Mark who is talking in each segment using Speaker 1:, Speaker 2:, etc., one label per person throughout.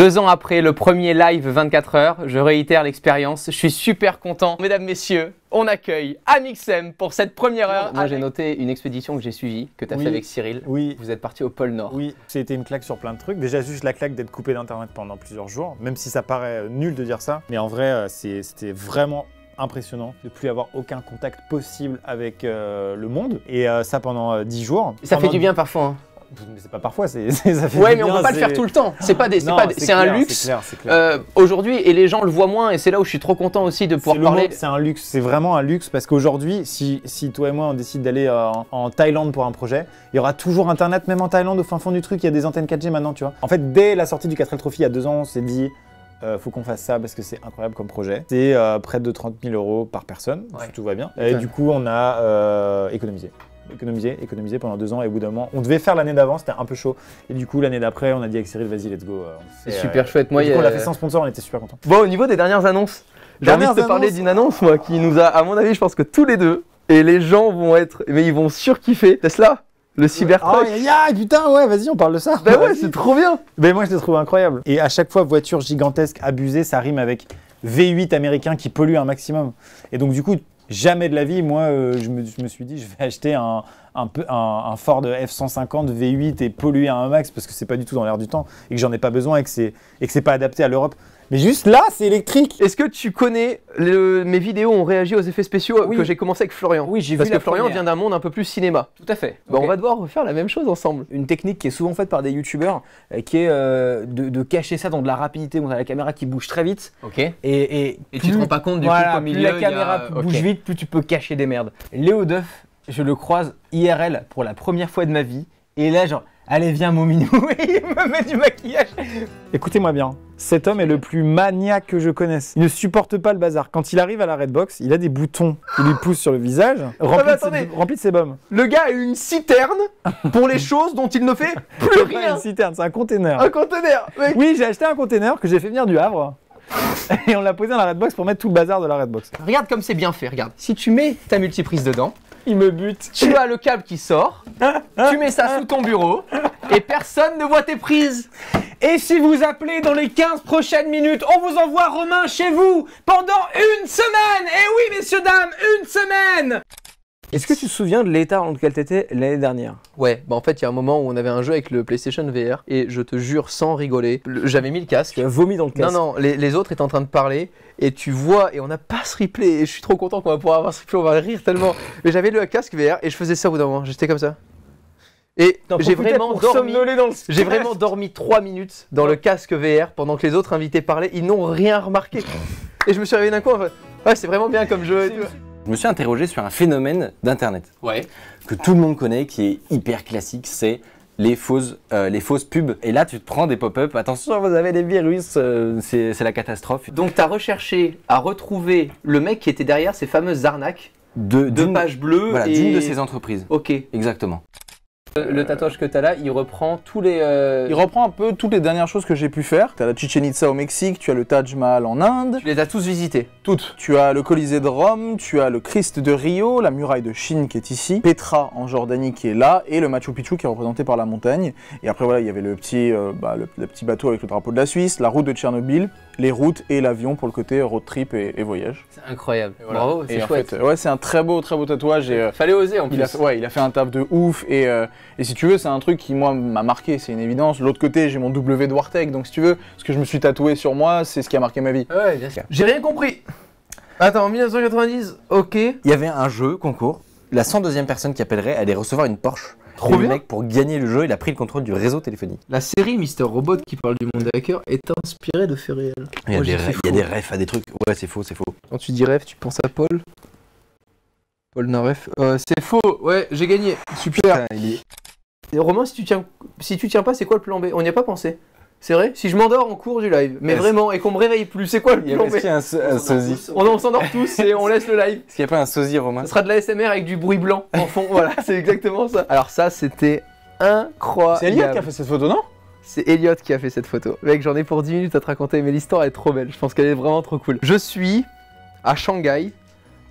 Speaker 1: Deux ans après le premier live 24 heures, je réitère l'expérience. Je suis super content. Mesdames, messieurs, on accueille Amixem pour cette première heure. Moi, j'ai noté une expédition que j'ai suivie, que tu as
Speaker 2: Oui.
Speaker 1: fait avec Cyril.
Speaker 2: Oui.
Speaker 1: Vous êtes parti au pôle Nord.
Speaker 2: Oui, c'était une claque sur plein de trucs. Déjà, juste la claque d'être coupé d'Internet pendant plusieurs jours, même si ça paraît nul de dire ça. Mais en vrai, euh, c'était vraiment impressionnant de plus avoir aucun contact possible avec euh, le monde. Et euh, ça pendant euh, 10 jours.
Speaker 1: Ça fait du bien parfois. hein.
Speaker 2: Mais c'est pas parfois, c'est ça fait
Speaker 1: Ouais, mais on peut pas le faire tout le temps. C'est pas des, c'est
Speaker 2: Non,
Speaker 1: pas des- c'est un
Speaker 2: clair,
Speaker 1: luxe. Euh, aujourd'hui et les gens le voient moins et c'est là où je suis trop content aussi de pouvoir parler.
Speaker 2: C'est un luxe, c'est vraiment un luxe parce qu'aujourd'hui, si, si toi et moi on décide d'aller euh, en, en Thaïlande pour un projet, il y aura toujours internet, même en Thaïlande, au fin fond du truc, il y a des antennes 4G maintenant, tu vois. En fait, dès la sortie du 4L Trophy il y a deux ans, on s'est dit. euh, faut qu'on fasse ça parce que c'est incroyable comme projet. C'est euh, près de 30 000 euros par personne,
Speaker 1: Ouais.
Speaker 2: si tout va bien. Et
Speaker 1: Ouais.
Speaker 2: du coup, on a économisé. Économisé, économisé pendant deux ans et au bout d'un moment, on devait faire l'année d'avant, c'était un peu chaud. Et du coup, l'année d'après, on a dit avec Cyril, vas-y, let's go. euh,
Speaker 1: C'est
Speaker 2: euh,
Speaker 1: super chouette. Moi,
Speaker 2: du coup, on l'a fait sans sponsor, on était super contents.
Speaker 1: Bon, au niveau des dernières annonces, j'ai envie de te parler d'une annonce, moi, qui nous a, à mon avis, je pense que tous les deux, et les gens vont être, mais ils vont surkiffer. Tesla, le Cybertruck.
Speaker 2: Oh, aïe, putain, ouais, vas-y, on parle de ça.
Speaker 1: Bah ouais, c'est trop bien.
Speaker 2: Ben moi je le trouve incroyable. Et à chaque fois, voiture gigantesque, abusée, ça rime avec V8 américain qui pollue un maximum. Et donc du coup, jamais de la vie, moi, euh, je, me, suis dit, je vais acheter un, Ford F-150 V8 et polluer à un max parce que c'est pas du tout dans l'air du temps et que j'en ai pas besoin et que c'est et que c'est pas adapté à l'Europe. Mais juste là, c'est électrique.
Speaker 1: Est-ce que tu connais le- mes vidéos ont réagi aux effets spéciaux
Speaker 3: Oui.
Speaker 1: que j'ai commencé avec Florian?
Speaker 3: Oui, j'ai vu
Speaker 1: Parce que Florian
Speaker 3: première.
Speaker 1: vient d'un monde un peu plus cinéma.
Speaker 3: Tout à fait.
Speaker 1: Bah, on va devoir refaire la même chose ensemble.
Speaker 3: Une technique qui est souvent faite par des youtubeurs, euh, qui est euh, de, de cacher ça dans de la rapidité, on a la caméra qui bouge très vite.
Speaker 1: Ok.
Speaker 3: Et, et,
Speaker 1: Et tu te rends pas compte du
Speaker 3: voilà,
Speaker 1: coup qu'au
Speaker 3: plus
Speaker 1: milieu,
Speaker 3: la
Speaker 1: a-
Speaker 3: caméra bouge vite, plus tu peux cacher des merdes. Léo Duff, je le croise IRL pour la première fois de ma vie. Et là, genre, allez, viens, mon minou. Il me met du maquillage.
Speaker 2: Écoutez-moi bien, cet homme est le plus maniaque que je connaisse. Il ne supporte pas le bazar. Quand il arrive à la Redbox, il a des boutons qui lui poussent sur le visage, remplis,
Speaker 1: mais
Speaker 2: de, ses-
Speaker 1: attendez.
Speaker 2: remplis de sébum.
Speaker 1: Le gars a une citerne pour les choses dont il ne fait plus
Speaker 2: C'est pas
Speaker 1: rien.
Speaker 2: une citerne, c'est un container.
Speaker 1: Un conteneur. mec.
Speaker 2: Oui, j'ai acheté un container que j'ai fait venir du Havre. Et on l'a posé dans la Redbox pour mettre tout le bazar de la Redbox.
Speaker 1: Regarde comme c'est bien fait, regarde. Si tu mets ta multiprise dedans,
Speaker 2: Il me bute.
Speaker 1: tu as le câble qui sort, tu mets ça sous ton bureau et personne ne voit tes prises.
Speaker 3: Et si vous appelez dans les 15 prochaines minutes, on vous envoie Romain chez vous pendant une semaine Eh oui, messieurs, dames, une semaine Est-ce que tu te souviens de l'état dans lequel t'étais l'année dernière?
Speaker 1: Ouais, bah en fait, il y a un moment où on avait un jeu avec le PlayStation VR et je te jure, sans rigoler, le- j'avais mis le casque.
Speaker 3: Tu as vomi dans le
Speaker 1: Non,
Speaker 3: casque.
Speaker 1: non, les, les autres étaient en train de parler et tu vois, et on n'a pas ce replay, et je suis trop content qu'on va pouvoir avoir ce replay, on va rire tellement. Mais j'avais le casque VR et je faisais ça au bout d'un moment, j'étais comme ça. Et j'ai vraiment dormi. J'ai vraiment dormi 3 minutes dans le casque VR pendant que les autres invités parlaient, ils n'ont rien remarqué. Et je me suis réveillé d'un coup, en fait, ouais, c'est vraiment bien comme jeu.
Speaker 4: Je me suis interrogé sur un phénomène d'Internet
Speaker 1: Ouais.
Speaker 4: que tout le monde connaît, qui est hyper classique, c'est les fausses, euh, les fausses pubs. Et là, tu te prends des pop-up, attention, vous avez des virus, euh, c'est la catastrophe.
Speaker 1: Donc t'as recherché à retrouver le mec qui était derrière ces fameuses arnaques
Speaker 4: De,
Speaker 1: pages bleues
Speaker 4: Voilà,
Speaker 1: et...
Speaker 4: d'une de ces entreprises.
Speaker 1: Ok.
Speaker 4: Exactement.
Speaker 1: Le tatouage que t'as là, il reprend tous les... euh,
Speaker 5: Il reprend un peu toutes les dernières choses que j'ai pu faire. Tu as la Chichen Itza au Mexique, tu as le Taj Mahal en Inde,
Speaker 1: Tu les as tous visités.
Speaker 5: toutes. Tu as le Colisée de Rome, tu as le Christ de Rio, la muraille de Chine qui est ici, Petra en Jordanie qui est là, et le Machu Picchu qui est représenté par la montagne. Et après voilà, il y avait le petit, euh, bah, le, le petit bateau avec le drapeau de la Suisse, la route de Tchernobyl, les routes et l'avion pour le côté road trip et, et voyage.
Speaker 1: C'est incroyable.
Speaker 5: Voilà.
Speaker 1: Bravo, c'est
Speaker 5: en
Speaker 1: chouette.
Speaker 5: fait, euh, ouais, c'est un très beau, très beau tatouage. Et, euh,
Speaker 1: Fallait oser en plus.
Speaker 5: il a, ouais, il a fait un taf de ouf et, euh, et si tu veux, c'est un truc qui moi m'a marqué, c'est une évidence. De L'autre côté, j'ai mon W de Wartech, donc si tu veux, ce que je me suis tatoué sur moi, c'est ce qui a marqué ma vie.
Speaker 1: Ouais, bien sûr. J'ai rien compris. Attends, 1990, ok.
Speaker 4: Il y avait un jeu concours. La 102e personne qui appellerait allait recevoir une Porsche.
Speaker 1: Trop
Speaker 4: et
Speaker 1: bien.
Speaker 4: le mec, pour gagner le jeu, il a pris le contrôle du réseau téléphonique.
Speaker 1: La série Mister Robot qui parle du monde des hackers est inspirée de faits réels.
Speaker 4: Il y a,
Speaker 1: Moi,
Speaker 4: des,
Speaker 1: j'ai fait
Speaker 4: rêves- il y a
Speaker 1: faux.
Speaker 4: des refs à des trucs. Ouais, c'est faux, c'est faux.
Speaker 1: Quand tu dis rêve, tu penses à Paul? Paul Naref. Euh, c'est faux, ouais, j'ai gagné. Super. Et Romain, si tu tiens, si tu tiens pas, c'est quoi le plan B? On n'y a pas pensé. C'est vrai? Si je m'endors en cours du live, mais vraiment, et qu'on me réveille plus, c'est quoi le plan B?
Speaker 4: Est-ce qu'il y a un, so- un sosie?
Speaker 1: On, on s'endort tous et on laisse le live.
Speaker 4: Est-ce qu'il n'y a pas un sosie, Romain?
Speaker 1: Ça sera de la SMR avec du bruit blanc en fond. voilà, c'est exactement ça. Alors ça, c'était incroyable.
Speaker 5: C'est Elliot qui a fait cette photo, non?
Speaker 1: C'est Elliot qui a fait cette photo. Mec, j'en ai pour 10 minutes à te raconter, mais l'histoire est trop belle. Je pense qu'elle est vraiment trop cool. Je suis à Shanghai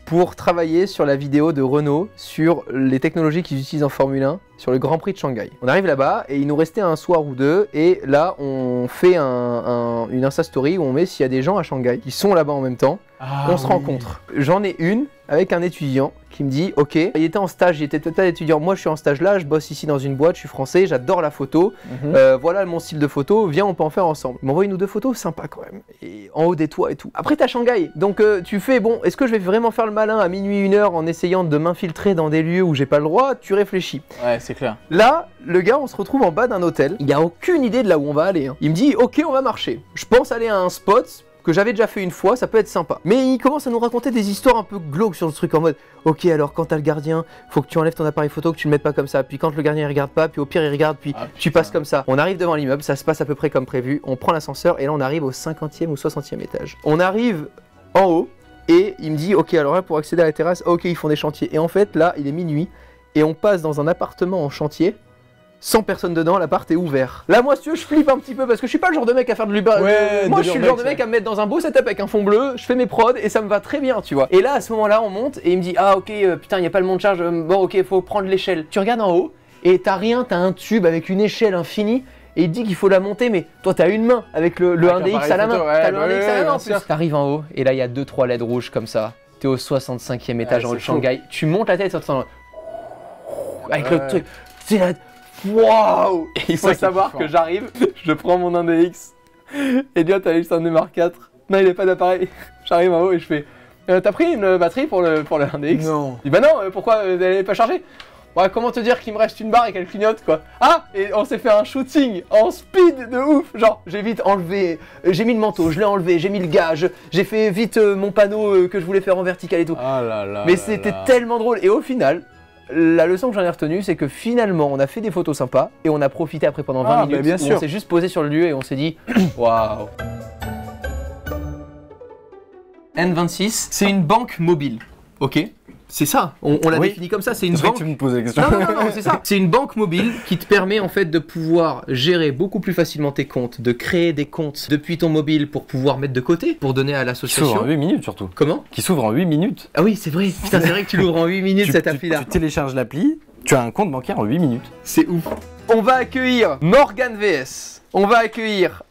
Speaker 1: pour travailler sur la vidéo de Renault sur les technologies qu'ils utilisent en Formule 1 sur le Grand Prix de Shanghai. On arrive là-bas et il nous restait un soir ou deux et là on fait un, un- une Insta Story où on met s'il y a des gens à Shanghai qui sont là-bas en même temps, on se rencontre. J'en ai une avec un étudiant qui me dit ok, il était en stage, il était total étudiant, moi je suis en stage là, je bosse ici dans une boîte, je suis français, j'adore la photo,
Speaker 5: Mhm.
Speaker 1: euh, voilà mon style de photo, viens on peut en faire ensemble. Il m'envoie une ou deux photos sympas quand même, et en haut des toits et tout. Après t'as Shanghai, donc euh, tu fais bon, est-ce que je vais vraiment faire le malin à minuit, une heure en essayant de m'infiltrer dans des lieux où j'ai pas le droit? Tu réfléchis.
Speaker 5: Ouais, c'est clair.
Speaker 1: Là, le gars, on se retrouve en bas d'un hôtel. Il a aucune idée de là où on va aller. hein. Il me dit, ok, on va marcher. Je pense aller à un spot que j'avais déjà fait une fois, ça peut être sympa. Mais il commence à nous raconter des histoires un peu glauques sur le truc en mode, ok, alors quand t'as le gardien, faut que tu enlèves ton appareil photo, que tu le mettes pas comme ça. Puis quand le gardien il regarde pas, puis au pire il regarde, puis
Speaker 5: Ah,
Speaker 1: tu passes comme ça. On arrive devant l'immeuble, ça se passe à peu près comme prévu. On prend l'ascenseur et là on arrive au 50e ou 60e étage. On arrive en haut et il me dit, ok, alors là pour accéder à la terrasse, ok, ils font des chantiers. Et en fait, là, il est minuit et on passe dans un appartement en chantier. Sans personne dedans, l'appart est ouvert. Là, moi, si tu veux, je flippe un petit peu parce que je suis pas le genre de mec à faire de l'Uber.
Speaker 5: Ouais,
Speaker 1: moi,
Speaker 5: de
Speaker 1: je suis le genre de mec à me mettre dans un beau setup avec un fond bleu, je fais mes prods et ça me va très bien, tu vois. Et là, à ce moment-là, on monte et il me dit Ah, ok, euh, putain, il y a pas le monte charge. euh, bon, ok, faut prendre l'échelle. Tu regardes en haut et t'as rien, t'as un tube avec une échelle infinie. Et il dit qu'il faut la monter, mais toi t'as une main avec le, le
Speaker 5: Avec
Speaker 1: 1DX à la main.
Speaker 5: ouais,
Speaker 1: t'as le
Speaker 5: bah
Speaker 1: 1DX à la main en plus. T'arrives en haut et là il y a 2-3 LED rouges comme ça. T'es au 65e étage en. Shanghai. Tu montes la tête sur ton. Avec le truc. C'est la. Waouh il faut savoir que j'arrive, je prends mon 1DX. Et Dieu, t'as juste un Mark 4. Non, il est pas d'appareil. J'arrive en haut et je fais. Euh, t'as pris une batterie pour le, pour le 1DX
Speaker 5: Non.
Speaker 1: Il dit bah non, euh, pourquoi euh, elle est pas chargée? Ouais, comment te dire qu'il me reste une barre et qu'elle clignote quoi? Ah Et on s'est fait un shooting en speed de ouf Genre, j'ai vite enlevé, euh, j'ai mis le manteau, je l'ai enlevé, j'ai mis le gage, j'ai fait vite euh, mon panneau euh, que je voulais faire en vertical et tout.
Speaker 5: Ah là là.
Speaker 1: Mais c'était tellement drôle. Et au final, la leçon que j'en ai retenue, c'est que finalement, on a fait des photos sympas et on a profité après pendant 20
Speaker 5: Ah,
Speaker 1: minutes.
Speaker 5: bah, bien
Speaker 1: où
Speaker 5: sûr.
Speaker 1: On s'est juste posé sur le lieu et on s'est dit waouh. N26, c'est une banque mobile. Ok? C'est ça. On, on l'a
Speaker 4: Oui.
Speaker 1: défini comme ça. C'est une banque.
Speaker 4: que tu me posais la question.
Speaker 1: Non, non, non, non, c'est ça. C'est une banque mobile qui te permet en fait de pouvoir gérer beaucoup plus facilement tes comptes, de créer des comptes depuis ton mobile pour pouvoir mettre de côté, pour donner à
Speaker 4: Qui s'ouvre en
Speaker 1: l'association.
Speaker 4: 8 minutes surtout.
Speaker 1: Comment?
Speaker 4: Qui s'ouvre en 8 minutes.
Speaker 1: Ah oui, c'est vrai. Putain, c'est vrai que tu l'ouvres en 8 minutes
Speaker 4: tu,
Speaker 1: cette
Speaker 4: tu-
Speaker 1: appli-là.
Speaker 4: tu télécharges l'appli, tu as un compte bancaire en 8 minutes.
Speaker 1: C'est ouf. On va accueillir Morgan VS. On va accueillir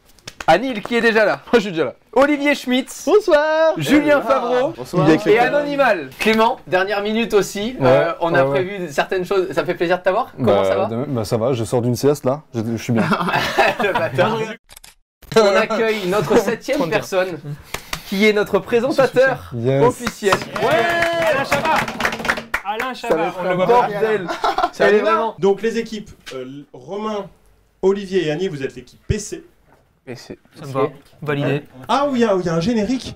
Speaker 1: Anil qui est déjà là.
Speaker 5: Moi, je suis déjà là.
Speaker 1: Olivier Schmitz.
Speaker 5: Bonsoir.
Speaker 1: Julien Favreau.
Speaker 5: Bonsoir. Il y a
Speaker 1: Et. Anonymal. Clément, dernière minute aussi.
Speaker 6: Ouais,
Speaker 1: Euh, on a
Speaker 6: ouais, ouais.
Speaker 1: prévu certaines choses. Ça me fait plaisir de t'avoir. Comment ça va
Speaker 6: de- bah, ça va, je sors d'une sieste là, je, je suis bien.
Speaker 1: Le bâtard. On accueille notre septième personne qui est notre présentateur
Speaker 6: Yes.
Speaker 1: officiel.
Speaker 7: Alain Chabat Alain Chabat, on le voit.
Speaker 1: Bordel. Est vraiment.
Speaker 8: Donc les équipes, euh, Romain, Olivier et Annie, vous êtes l'équipe PC.
Speaker 5: Mais c'est.
Speaker 7: Ça me va. Validé.
Speaker 8: Ah oui, il y, a- il y a un générique.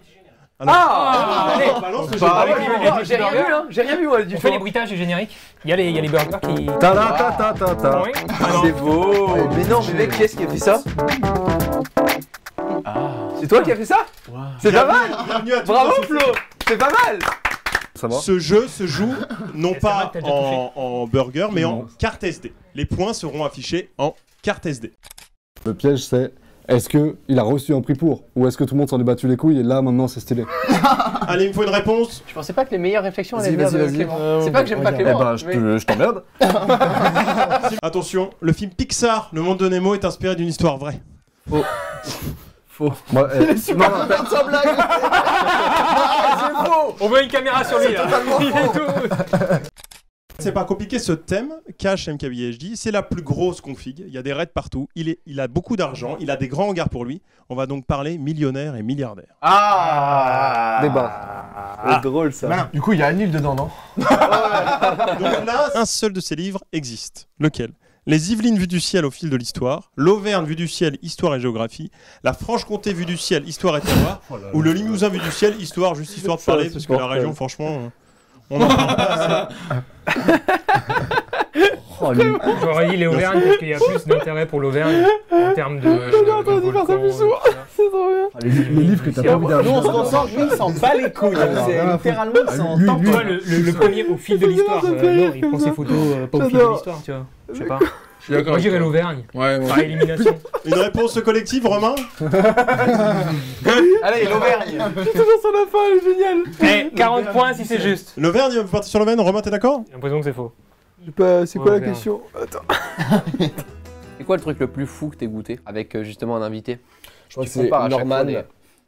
Speaker 8: Alors,
Speaker 1: Ah, allez.
Speaker 8: on balance le
Speaker 1: Bah,
Speaker 8: générique.
Speaker 1: ouais, ouais, J'ai rien vu, hein. J'ai rien vu, du
Speaker 7: On fait les
Speaker 1: tout.
Speaker 7: bruitages du générique. Il y a les, il y a les burgers qui.
Speaker 6: Ta ta ta ta ta.
Speaker 7: Oui. Ah non.
Speaker 1: C'est beau. Mais non, mais mec, qui est-ce qui a fait ça C'est toi qui as fait ça C'est pas mal.
Speaker 8: Bienvenue à tous
Speaker 1: Bravo
Speaker 8: dans ce-
Speaker 1: Flo. C'est pas mal.
Speaker 6: Ça va
Speaker 8: Ce jeu se joue non
Speaker 7: Et c'est vrai
Speaker 8: pas
Speaker 7: que t'as déjà
Speaker 8: en, en burger, mais en
Speaker 6: Non.
Speaker 8: carte SD. Les points seront affichés en carte SD.
Speaker 6: Le piège c'est est-ce que il a reçu un prix pour ou est-ce que tout le monde s'en est battu les couilles et là maintenant c'est stylé
Speaker 8: Allez, il me faut une réponse.
Speaker 1: Je pensais pas que les meilleures réflexions allaient venir de. Clément.
Speaker 6: Euh,
Speaker 1: C'est pas que j'aime pas
Speaker 6: Eh
Speaker 1: Clément.
Speaker 6: ben
Speaker 1: hein,
Speaker 6: je
Speaker 1: mais-
Speaker 6: te- je t'emmerde.
Speaker 8: Attention, le film Pixar, Le Monde de Nemo, est inspiré d'une histoire vraie.
Speaker 6: Moi, eh,
Speaker 1: Super content de sa blague. C'est faux.
Speaker 7: On veut une caméra sur lui là. Il est tout.
Speaker 8: C'est pas compliqué ce thème, Cash MKBHD, c'est la plus grosse config, il y a des raids partout, il, est, il a beaucoup d'argent, il a des grands hangars pour lui, on va donc parler millionnaire et milliardaire.
Speaker 5: Ah.
Speaker 6: Débat.
Speaker 1: C'est drôle ça.
Speaker 5: Du coup, il y a Anil dedans, non?
Speaker 8: Donc là, un seul de ces livres existe. Lequel? Les Yvelines vues du ciel au fil de l'histoire, l'Auvergne vue du ciel, histoire et géographie, la Franche-Comté vue du ciel, histoire et terroir, ou le Limousin vu du ciel, histoire, juste histoire de parler, parce que la région, franchement, euh, on en parle pas assez.
Speaker 7: J'aurais dit les Auvergnes parce qu'il y a plus d'intérêt pour l'Auvergne en termes de. J'ai
Speaker 1: entendu dire ça plus souvent. C'est trop bien.
Speaker 6: Les livres que t'as pas envie
Speaker 5: Nous, on se concentre, lui, il s'en bat les couilles. C'est littéralement, il s'en
Speaker 6: Lui,
Speaker 5: tente.
Speaker 7: Tu vois, le, le- le premier au fil de l'histoire,
Speaker 1: me
Speaker 7: euh, non, il prend ses photos euh, pas au fil de l'histoire, tu vois. Je sais pas.
Speaker 5: Je suis d'accord.
Speaker 7: Moi, l'Auvergne.
Speaker 5: Ouais,
Speaker 7: Par élimination.
Speaker 8: Une réponse collective, Romain
Speaker 4: Allez, l'Auvergne
Speaker 7: Eh, 40 points si c'est juste.
Speaker 8: L'Auvergne, vous partez sur l'Auvergne Romain, t'es d'accord
Speaker 7: J'ai l'impression que c'est faux.
Speaker 1: Je sais pas, c'est quoi
Speaker 7: Ouais,
Speaker 1: la question Attends.
Speaker 4: C'est quoi le truc le plus fou que t'aies goûté avec euh, justement un invité?
Speaker 6: Je crois que c'est Norman.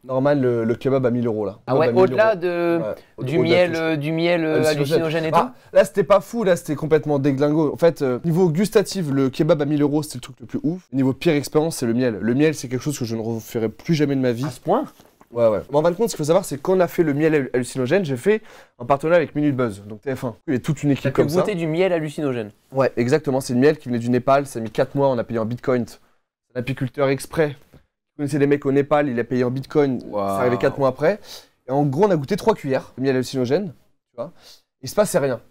Speaker 6: Norman, le, le kebab à 1000 euros là.
Speaker 4: Ah ouais,
Speaker 6: Kebab à 1000
Speaker 4: au-delà de
Speaker 6: Ouais,
Speaker 4: du miel,
Speaker 6: tout.
Speaker 4: euh, du miel euh,
Speaker 6: Hallucinogène.
Speaker 4: hallucinogène et tout.
Speaker 6: Ah, là, c'était pas fou, là, c'était complètement déglingo. En fait, euh, niveau gustatif, le kebab à 1000 euros, c'était le truc le plus ouf. Niveau pire expérience, c'est le miel. Le miel, c'est quelque chose que je ne referai plus jamais de ma vie.
Speaker 4: À ce point
Speaker 6: Ouais, ouais. Mais en fin de compte, ce qu'il faut savoir, c'est qu'on a fait le miel hallucinogène, j'ai fait en partenariat avec Minute Buzz, donc TF1. Il y a toute une équipe comme ça.
Speaker 4: goûter du miel hallucinogène.
Speaker 6: Ouais, exactement. C'est le miel qui venait du Népal. Ça a mis 4 mois. On a payé en bitcoin. C'est un apiculteur exprès. Vous connaissez les mecs au Népal. Il a payé en bitcoin. C'est arrivé 4 mois après. Et en gros, on a goûté 3 cuillères de miel hallucinogène. Tu vois. Il se passait rien.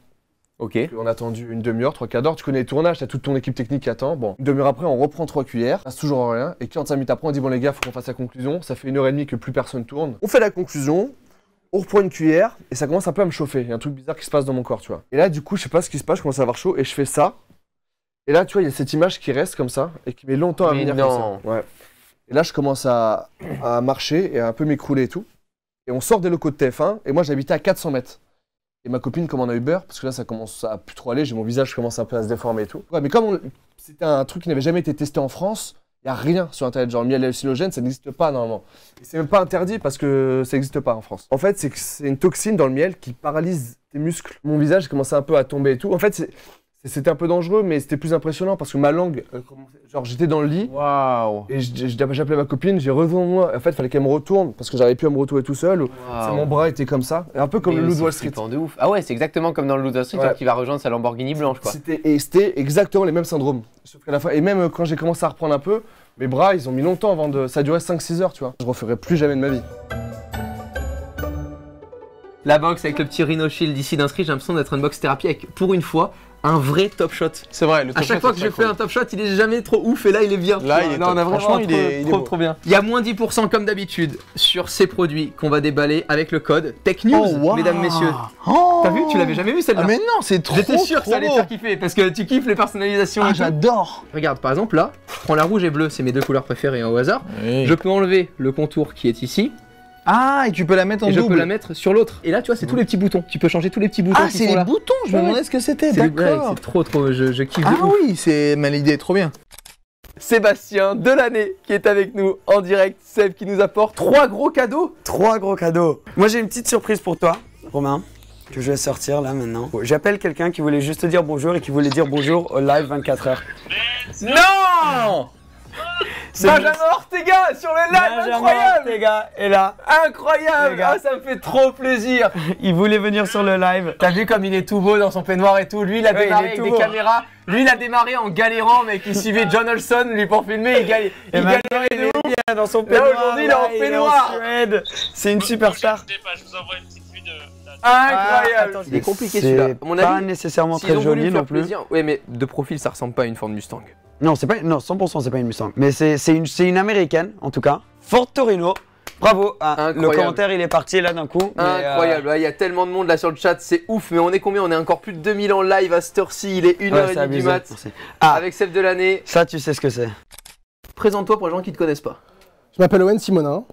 Speaker 4: Ok.
Speaker 6: On a attendu une demi-heure, trois quarts d'heure. Tu connais les tournages. T'as toute ton équipe technique qui attend. Bon, une demi-heure après, on reprend 3 cuillères. Ça passe toujours rien. Et 45 minutes après, on dit bon, les gars, faut qu'on fasse la conclusion. Ça fait une heure et demie que plus personne tourne. On fait la conclusion. On reprend une cuillère et ça commence un peu à me chauffer. Il y a un truc bizarre qui se passe dans mon corps, tu vois. Et là, du coup, je sais pas ce qui se passe, je commence à avoir chaud et je fais ça. Et là, tu vois, il y a cette image qui reste comme ça et qui met longtemps à
Speaker 4: Mais
Speaker 6: venir.
Speaker 4: non.
Speaker 6: comme ça. Ouais. Et là, je commence à, marcher et à un peu m'écrouler et tout. Et on sort des locaux de TF1 et moi, j'habitais à 400 mètres. Et ma copine commande un Uber parce que là, ça commence à plus trop aller. J'ai mon visage commence un peu à se déformer et tout. Ouais, mais comme on- c'était un truc qui n'avait jamais été testé en France, il n'y a rien sur Internet. Genre, miel hallucinogène, ça n'existe pas normalement. Et c'est même pas interdit parce que ça n'existe pas en France. En fait, c'est une toxine dans le miel qui paralyse tes muscles. Mon visage commençait un peu à tomber et tout. En fait, c'est- c'était un peu dangereux, mais c'était plus impressionnant parce que ma langue, euh, genre j'étais dans le lit
Speaker 4: Waouh.
Speaker 6: et j'appelais ma copine, j'ai revu moi. En fait, il fallait qu'elle me retourne parce que j'arrivais plus à me retrouver tout seul. Mon bras était comme ça, un peu comme
Speaker 4: Mais
Speaker 6: le loup de Wall Street.
Speaker 4: de ouf. Ah ouais, c'est exactement comme dans le Loup de Wall Street
Speaker 6: Ouais.
Speaker 4: qui va rejoindre sa Lamborghini blanche quoi.
Speaker 6: Et c'était exactement les mêmes syndromes. Sauf qu'à la fin, et même euh, quand j'ai commencé à reprendre un peu, mes bras, ils ont mis longtemps avant de. Ça a duré 5-6 heures, tu vois. Je referai plus jamais de ma vie.
Speaker 1: La box avec le petit Rhino Shield ici d'inscrit, j'ai l'impression d'être une box thérapie avec, pour une fois, un vrai top shot.
Speaker 5: C'est vrai, le
Speaker 1: À
Speaker 5: top
Speaker 1: chaque
Speaker 5: shot
Speaker 1: fois que je fais un top shot, il est jamais trop ouf et là il est bien.
Speaker 5: Là, il est
Speaker 1: Là,
Speaker 5: top.
Speaker 1: on a vraiment
Speaker 5: Franchement,
Speaker 1: trop,
Speaker 5: il est- il est
Speaker 1: trop, trop bien. Il y a moins 10% comme d'habitude sur ces produits qu'on va déballer avec le code Tech News,
Speaker 5: Oh, wow.
Speaker 1: mesdames, messieurs.
Speaker 5: Oh
Speaker 1: T'as vu, tu l'avais jamais vu celle-là
Speaker 5: Ah mais non, c'est trop
Speaker 1: J'étais sûr que ça allait te faire kiffer parce que tu kiffes les personnalisations.
Speaker 5: Ah j'adore.
Speaker 1: Regarde, par exemple là, je prends la rouge et bleue, c'est mes deux couleurs préférées au hasard. Je peux enlever le contour qui est ici
Speaker 5: Ah et tu peux la mettre en
Speaker 1: et je
Speaker 5: double.
Speaker 1: peux la mettre sur l'autre. Et là, tu vois, c'est tous les petits boutons. Tu peux changer tous les petits boutons
Speaker 5: Ah c'est les
Speaker 1: là.
Speaker 5: boutons. Je me demandais ce que c'était.
Speaker 1: C'est ouais,
Speaker 5: D'accord.
Speaker 1: c'est trop trop, je, je kiffe de
Speaker 5: Ah oui, c'est mais l'idée est trop bien.
Speaker 1: Sébastien Delaney qui est avec nous en direct, Seb qui nous apporte trois gros cadeaux.
Speaker 9: Trois gros cadeaux. Moi j'ai une petite surprise pour toi, Romain, que je vais sortir là maintenant. J'appelle quelqu'un qui voulait juste te dire bonjour et qui voulait dire bonjour au live 24 heures.
Speaker 1: Non
Speaker 9: C'est
Speaker 1: Benjamin Ortega sur le live,
Speaker 9: Benjamin
Speaker 1: incroyable
Speaker 9: Ortega est là.
Speaker 1: Incroyable. Ah, ça me fait trop plaisir
Speaker 9: Il voulait venir sur le live.
Speaker 1: T'as vu comme il est tout beau dans son peignoir et tout? Lui, il a
Speaker 9: Ouais, il
Speaker 1: démarré
Speaker 9: est
Speaker 1: avec
Speaker 9: tout
Speaker 1: des
Speaker 9: beau.
Speaker 1: caméras. Lui, il a démarré en galérant, mec. Il suivait John Olson, lui, pour filmer. Il, gal-
Speaker 9: Et
Speaker 1: il
Speaker 9: maintenant
Speaker 1: galérait
Speaker 9: il
Speaker 1: de
Speaker 9: est
Speaker 1: ouf.
Speaker 9: dans son
Speaker 1: Là,
Speaker 9: peignoir.
Speaker 1: aujourd'hui, il est en
Speaker 9: là,
Speaker 1: peignoir.
Speaker 9: C'est une superstar.
Speaker 1: Incroyable
Speaker 9: attends,
Speaker 1: Il est compliqué celui-là.
Speaker 9: Pas
Speaker 1: avis,
Speaker 9: nécessairement très joli non plus.
Speaker 1: plaisir. Ouais, mais de profil, ça ressemble pas à une Ford Mustang.
Speaker 9: Non, c'est pas non 100% c'est pas une Mustang, mais c'est c'est une c'est une américaine en tout cas. Ford Torino. Bravo. Ah, le commentaire il est parti là d'un coup. mais, euh,
Speaker 1: Incroyable, Ouais, il y a tellement de monde là sur le chat, c'est ouf, mais on est combien? On est encore plus de 2000 en live à cette heure-ci, il est 1h30
Speaker 9: ouais, c'est
Speaker 1: du mat.
Speaker 9: Ah,
Speaker 1: avec Seb de l'année.
Speaker 9: ça tu sais ce que c'est.
Speaker 1: Présente-toi pour les gens qui te connaissent pas.
Speaker 10: Je m'appelle Owen Simonin,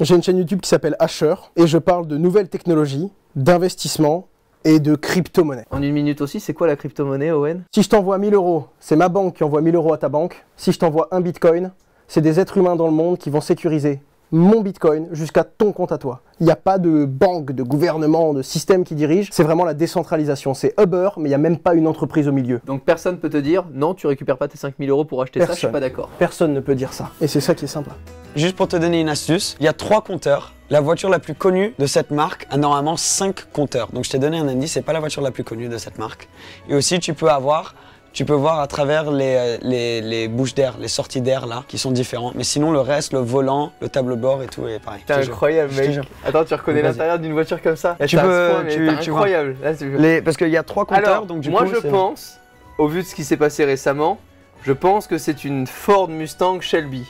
Speaker 10: j'ai une chaîne YouTube qui s'appelle Asher et je parle de nouvelles technologies, d'investissement et de crypto-monnaie.
Speaker 1: En une minute aussi, c'est quoi la crypto-monnaie, Owen?
Speaker 10: Si je t'envoie 1000 euros, c'est ma banque qui envoie 1000 euros à ta banque. Si je t'envoie un bitcoin, c'est des êtres humains dans le monde qui vont sécuriser mon bitcoin jusqu'à ton compte à toi. Il n'y a pas de banque, de gouvernement, de système qui dirige, c'est vraiment la décentralisation. C'est Uber, mais il n'y a même pas une entreprise au milieu.
Speaker 1: Donc personne peut te dire, non, tu récupères pas tes 5000 euros pour acheter ça, je suis
Speaker 10: Personne.
Speaker 1: pas d'accord.
Speaker 10: Personne ne peut dire ça. Et c'est ça qui est sympa.
Speaker 9: Juste pour te donner une astuce, il y a trois compteurs. La voiture la plus connue de cette marque a normalement 5 compteurs. Donc je t'ai donné un indice, c'est pas la voiture la plus connue de cette marque. Et aussi tu peux avoir, tu peux voir à travers les, euh, les, les bouches d'air, les sorties d'air là, qui sont différents. Mais sinon le reste, le volant, le tableau de bord et tout est pareil.
Speaker 1: T'es
Speaker 9: jure.
Speaker 1: incroyable, mec. Attends, tu reconnais l'intérieur d'une voiture comme ça?
Speaker 9: Tu
Speaker 1: T'es à ce
Speaker 9: peux-
Speaker 1: point, mais
Speaker 9: tu-
Speaker 1: t'es
Speaker 9: tu vois.
Speaker 1: incroyable. Là, tu-
Speaker 9: Les- parce qu'il y a trois compteurs,
Speaker 1: Alors,
Speaker 9: donc du
Speaker 1: moi
Speaker 9: coup,
Speaker 1: je
Speaker 9: c'est-
Speaker 1: pense, au vu de ce qui s'est passé récemment, je pense que c'est une Ford Mustang Shelby.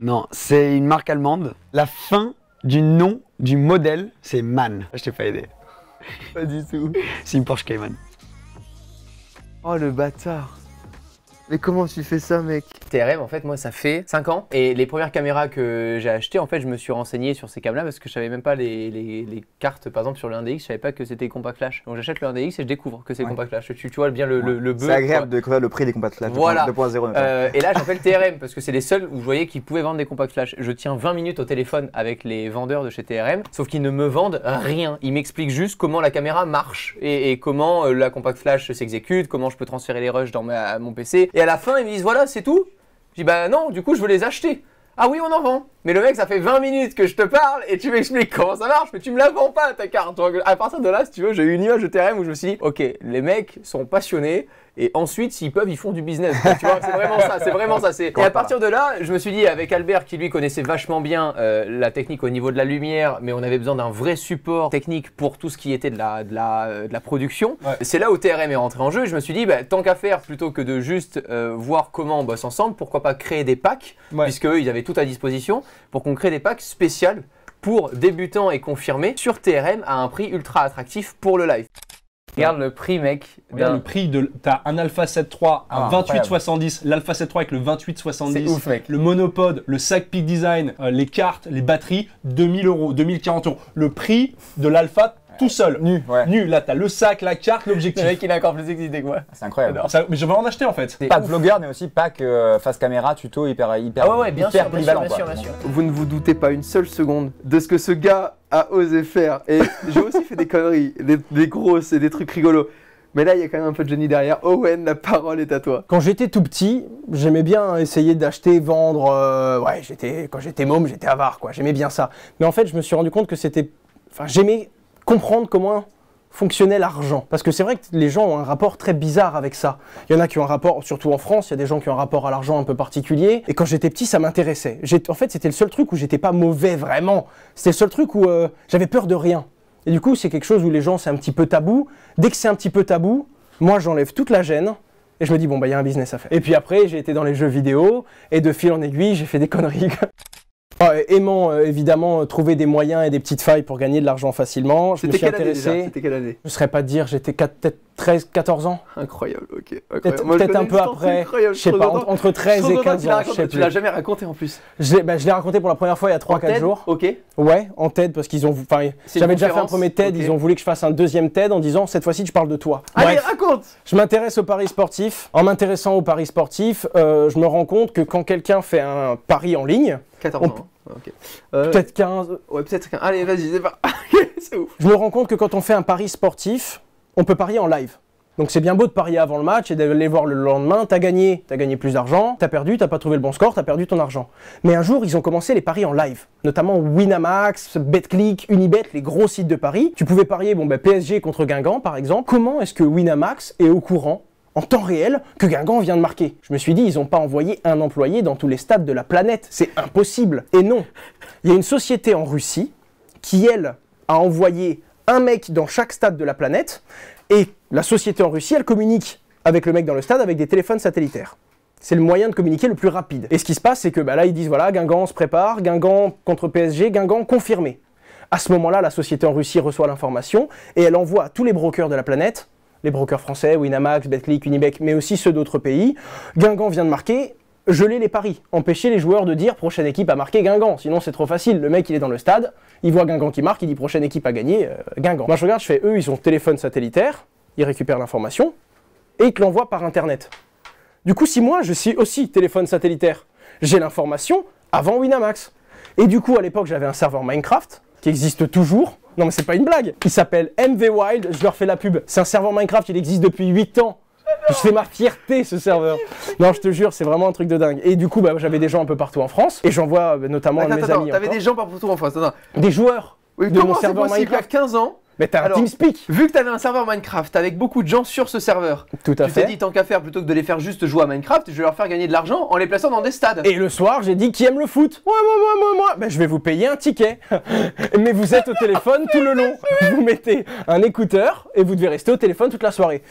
Speaker 9: Non, c'est une marque allemande. La fin du nom du modèle, c'est MAN. Je t'ai pas aidé.
Speaker 1: Pas du tout.
Speaker 9: C'est une Porsche Cayman.
Speaker 1: Oh le bâtard. Mais comment tu fais ça, mec? TRM, en fait, moi, ça fait 5 ans. Et les premières caméras que j'ai achetées, en fait, je me suis renseigné sur ces câbles-là parce que je savais même pas les, les- les cartes, par exemple, sur le 1DX, je savais pas que c'était compact flash. Donc j'achète le 1DX et je découvre que c'est
Speaker 11: Ouais.
Speaker 1: compact flash. Tu, tu vois bien le, le, le bœuf,
Speaker 11: C'est agréable de découvrir le prix des compacts flash.
Speaker 1: Voilà.
Speaker 11: 2.0 notamment.
Speaker 1: euh, et là, j'en fais le TRM parce que c'est les seuls où je voyais qu'ils pouvaient vendre des compacts flash. Je tiens 20 minutes au téléphone avec les vendeurs de chez TRM, sauf qu'ils ne me vendent rien. Ils m'expliquent juste comment la caméra marche et, et comment euh, la compact flash s'exécute, comment je peux transférer les rushs dans ma- mon PC. Et à la fin, ils me disent voilà, c'est tout. Je dis bah non, du coup, je veux les acheter. Ah oui, on en vend. Mais le mec, ça fait 20 minutes que je te parle et tu m'expliques comment ça marche, mais tu me la vends pas ta carte. À partir de là, si tu veux, j'ai eu une image de TRM où je me suis dit, ok, les mecs sont passionnés et ensuite, s'ils peuvent, ils font du business. quoi. tu vois, c'est vraiment ça, c'est vraiment ça. Et à partir de là, je me suis dit, avec Albert, qui lui connaissait vachement bien euh, la technique au niveau de la lumière, mais on avait besoin d'un vrai support technique pour tout ce qui était de la, de la, euh, de la production. C'est là où TRM est rentré en jeu. Et je me suis dit, bah, tant qu'à faire, plutôt que de juste euh, voir comment on bosse ensemble, pourquoi pas créer des packs, puisque eux, ils avaient tout à disposition, pour qu'on crée des packs spéciaux pour débutants et confirmés sur TRM à un prix ultra attractif pour le live. Regarde le prix, mec.
Speaker 12: Regarde le prix de. T'as un Alpha 7 III, un
Speaker 1: Ah,
Speaker 12: 2870, l'Alpha 7 III avec le 2870,
Speaker 1: C'est ouf, mec.
Speaker 12: le monopode, le sac Peak Design, euh, les cartes, les batteries, 2000 euros, 2040 euros. Le prix de l'Alpha tout seul.
Speaker 11: Nu, ouais.
Speaker 12: Nu, là t'as le sac, la carte, l'objectif.
Speaker 1: Le mec, il est encore plus excité que moi.
Speaker 11: C'est incroyable.
Speaker 12: Ça- mais je vais en acheter en fait.
Speaker 11: Pas de vlogueur, mais aussi pack euh, face caméra, tuto hyper hyper
Speaker 1: Ah ouais, ouais, bien
Speaker 11: hyper
Speaker 1: sûr, bien sûr,
Speaker 11: polyvalent,
Speaker 1: bien
Speaker 11: quoi.
Speaker 1: sûr, bien sûr.
Speaker 13: Vous ne vous doutez pas une seule seconde de ce que ce gars a osé faire. Et j'ai aussi fait des conneries, des, des grosses et des trucs rigolos. Mais là, il y a quand même un peu de génie derrière. Owen, la parole est à toi.
Speaker 10: Quand j'étais tout petit, j'aimais bien essayer d'acheter, vendre. euh, ouais, j'étais quand j'étais môme, j'étais avare, quoi. J'aimais bien ça. Mais en fait, je me suis rendu compte que c'était. Enfin, j'aimais comprendre comment fonctionnait l'argent. Parce que c'est vrai que les gens ont un rapport très bizarre avec ça. Il y en a qui ont un rapport, surtout en France, il y a des gens qui ont un rapport à l'argent un peu particulier. Et quand j'étais petit, ça m'intéressait. En fait, c'était le seul truc où j'étais pas mauvais vraiment. C'était le seul truc où euh, j'avais peur de rien. Et du coup, c'est quelque chose où les gens, c'est un petit peu tabou. Dès que c'est un petit peu tabou, moi, j'enlève toute la gêne. Et je me dis, bon, bah, il y a un business à faire. Et puis après, j'ai été dans les jeux vidéo. Et de fil en aiguille, j'ai fait des conneries. Ah, aimant, euh, évidemment, euh, trouver des moyens et des petites failles pour gagner de l'argent facilement. Je me suis
Speaker 13: quelle année
Speaker 10: intéressé.
Speaker 13: déjà? C'était quelle année?
Speaker 10: Je ne saurais pas te dire, j'étais peut-être 13, 14 ans.
Speaker 13: Incroyable, ok.
Speaker 10: Peut-être un peu après. Je sais pas, entre, entre 13
Speaker 13: Trop
Speaker 10: et
Speaker 13: content
Speaker 10: 15
Speaker 13: qu'il la
Speaker 10: ans.
Speaker 13: raconte,
Speaker 10: je sais
Speaker 13: Tu l'as jamais raconté en plus.
Speaker 10: Je l'ai bah, je l'ai raconté pour la première fois il y a 3-4
Speaker 13: TED
Speaker 10: jours.
Speaker 13: Ok.
Speaker 10: Ouais, en TED, parce qu'ils ont. Enfin, j'avais déjà fait un premier TED, ils ont voulu que je fasse un deuxième TED en disant cette fois-ci tu parles de toi.
Speaker 13: Allez,
Speaker 10: Bref.
Speaker 13: raconte
Speaker 10: Je m'intéresse au paris sportif. En m'intéressant au paris sportif, euh, je me rends compte que quand quelqu'un fait un pari en ligne,
Speaker 13: 14
Speaker 10: On
Speaker 13: ans. hein. Euh,
Speaker 10: peut-être 15,
Speaker 13: Ouais, peut-être qu'un. Allez, vas-y, c'est pas. c'est ouf.
Speaker 10: je me rends compte que quand on fait un pari sportif, on peut parier en live. Donc c'est bien beau de parier avant le match et d'aller voir le lendemain, t'as gagné, t'as gagné plus d'argent, t'as perdu, t'as pas trouvé le bon score, t'as perdu ton argent. Mais un jour, ils ont commencé les paris en live, notamment Winamax, BetClick, Unibet, les gros sites de paris. Tu pouvais parier bon, bah, PSG contre Guingamp par exemple. Comment est-ce que Winamax est au courant en temps réel que Guingamp vient de marquer. Je me suis dit, ils n'ont pas envoyé un employé dans tous les stades de la planète. C'est impossible. Et non, il y a une société en Russie qui, elle, a envoyé un mec dans chaque stade de la planète. Et la société en Russie, elle communique avec le mec dans le stade avec des téléphones satellitaires. C'est le moyen de communiquer le plus rapide. Et ce qui se passe, c'est que bah, là, ils disent voilà, Guingamp se prépare, Guingamp contre PSG, Guingamp confirmé. À ce moment-là, la société en Russie reçoit l'information et elle envoie à tous les brokers de la planète, les brokers français, Winamax, Betclic, Unibec, mais aussi ceux d'autres pays. Guingamp vient de marquer, geler les paris, empêcher les joueurs de dire prochaine équipe a marqué Guingamp, sinon c'est trop facile. Le mec il est dans le stade, il voit Guingamp qui marque, il dit prochaine équipe a gagné, euh, Guingamp. Moi je regarde, je fais eux ils ont téléphone satellitaire, ils récupèrent l'information et ils l'envoient par internet. Du coup, si moi je suis aussi téléphone satellitaire, j'ai l'information avant Winamax. Et du coup, à l'époque, j'avais un serveur Minecraft qui existe toujours. Non, mais c'est pas une blague. Il s'appelle MV Wild. Je leur fais la pub. C'est un serveur Minecraft. Il existe depuis 8 ans. Je fais ma fierté ce serveur. Non, je te jure, c'est vraiment un truc de dingue. Et du coup, bah, j'avais des gens un peu partout en France. Et j'envoie euh, notamment
Speaker 13: Attends,
Speaker 10: à mes
Speaker 13: attends,
Speaker 10: amis.
Speaker 13: t'avais des gens partout en France. Attends.
Speaker 10: Des joueurs
Speaker 13: Oui,
Speaker 10: de
Speaker 13: comment
Speaker 10: mon
Speaker 13: c'est
Speaker 10: serveur
Speaker 13: possible
Speaker 10: Minecraft.
Speaker 13: Il y a 15 ans.
Speaker 10: Mais t'as un
Speaker 13: Alors,
Speaker 10: TeamSpeak.
Speaker 13: Vu que t'avais un serveur Minecraft avec beaucoup de gens sur ce serveur,
Speaker 10: Tout à
Speaker 13: tu t'es dit tant qu'à faire, plutôt que de les faire juste jouer à Minecraft, je vais leur faire gagner de l'argent en les plaçant dans des stades.
Speaker 10: Et le soir, j'ai dit qui aime le foot? Moi, moi, moi, moi, moi. Ben, je vais vous payer un ticket. Mais vous êtes au téléphone tout le long. Vous mettez un écouteur et vous devez rester au téléphone toute la soirée.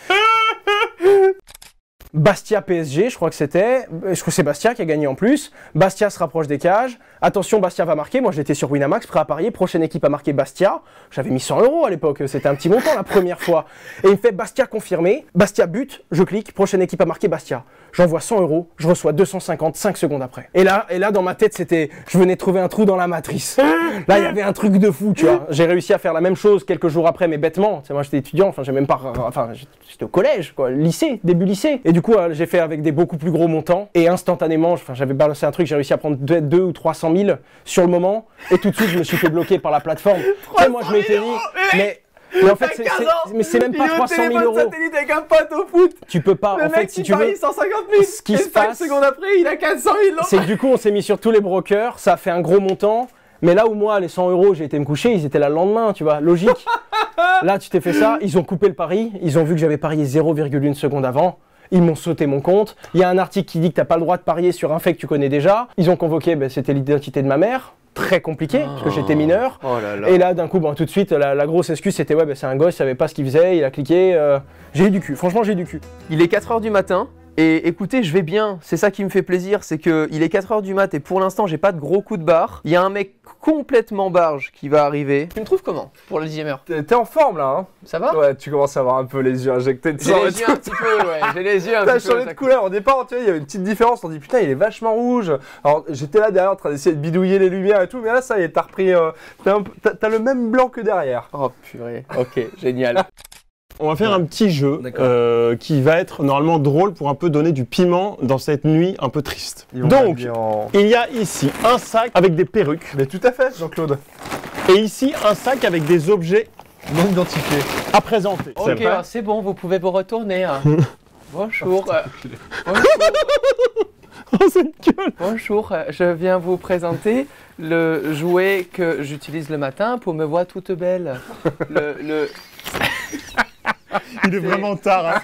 Speaker 10: Bastia PSG, je crois que c'était. Je crois que c'est Bastia qui a gagné en plus. Bastia se rapproche des cages. Attention, Bastia va marquer. Moi, j'étais sur Winamax, prêt à parier. Prochaine équipe à marquer Bastia. J'avais mis 100 euros à l'époque. C'était un petit montant la première fois. Et il me fait Bastia confirmé. Bastia but. Je clique. Prochaine équipe à marquer Bastia. J'envoie 100 euros. Je reçois 250 5 secondes après. Et là, et là, dans ma tête, c'était, je venais trouver un trou dans la matrice. Là, il y avait un truc de fou, tu vois. J'ai réussi à faire la même chose quelques jours après, mais bêtement. Tu moi, j'étais étudiant. Enfin, j'ai même pas, enfin, j'étais au collège, quoi, lycée, début lycée. Et du coup, euh, j'ai fait avec des beaucoup plus gros montants. Et instantanément, j'avais balancé un truc. J'ai réussi à prendre 2 ou 300 000 sur le moment. Et tout de suite, je me suis fait bloquer par la plateforme. Sais, moi, je m'étais dit, mais mais en fait, c'est- même pas 300 000 euros.
Speaker 14: satellite avec un pote au foot.
Speaker 10: Tu peux pas,
Speaker 14: Le
Speaker 10: en fait,
Speaker 14: mec,
Speaker 10: si
Speaker 14: il
Speaker 10: tu veux.
Speaker 14: parie 150 000.
Speaker 10: Ce qui
Speaker 14: et
Speaker 10: se
Speaker 14: 5
Speaker 10: passe-
Speaker 14: secondes après, il a 400 000.
Speaker 10: C'est que du coup, on s'est mis sur tous les brokers, ça a fait un gros montant. Mais là où moi, les 100 euros, j'ai été me coucher, ils étaient là le lendemain, tu vois, logique. là, tu t'es fait ça, ils ont coupé le pari, ils ont vu que j'avais parié 0,1 seconde avant. Ils m'ont sauté mon compte. Il y a un article qui dit que t'as pas le droit de parier sur un fait que tu connais déjà. Ils ont convoqué, ben, c'était l'identité de ma mère. Très compliqué, parce que j'étais mineur.
Speaker 1: Oh là là.
Speaker 10: Et là, d'un coup, bon, tout de suite, la, la grosse excuse, c'était ouais, ben, c'est un gosse, il savait pas ce qu'il faisait, il a cliqué. euh, J'ai eu du cul, franchement, j'ai eu du cul.
Speaker 1: Il est 4h du matin. Et écoutez, je vais bien. C'est ça qui me fait plaisir, c'est que il est 4h du mat et pour l'instant, j'ai pas de gros coups de barre. Il y a un mec complètement barge qui va arriver. Tu me trouves comment pour la dixième heure?
Speaker 12: T'es en forme là, hein?
Speaker 1: Ça va?
Speaker 12: Ouais, tu commences à avoir un peu les yeux injectés de
Speaker 1: J'ai les yeux un petit peu, ouais. J'ai les yeux un
Speaker 12: T'as
Speaker 1: petit peu.
Speaker 12: changé de couleur. Au départ, tu vois, il y avait une petite différence. On dit putain, il est vachement rouge. Alors j'étais là derrière en train d'essayer de bidouiller les lumières et tout, mais là, ça y est, t'as repris. euh, t'as le même blanc que derrière.
Speaker 1: Oh purée. Ok, génial.
Speaker 15: On va faire un petit jeu euh, qui va être normalement drôle pour un peu donner du piment dans cette nuit un peu triste. Donc,
Speaker 12: en-
Speaker 15: il y a ici un sac avec des perruques
Speaker 12: Mais tout à fait, Jean-Claude.
Speaker 15: et ici un sac avec des objets
Speaker 12: Non identifié.
Speaker 15: à présenter. C'est
Speaker 1: Ok, c'est bon, vous pouvez vous retourner. hein. Bonjour. euh, bonjour.
Speaker 15: Oh, cette gueule
Speaker 1: Bonjour, euh, je viens vous présenter le jouet que j'utilise le matin pour me voir toute belle. Le, le-
Speaker 15: Il est vraiment tard. hein.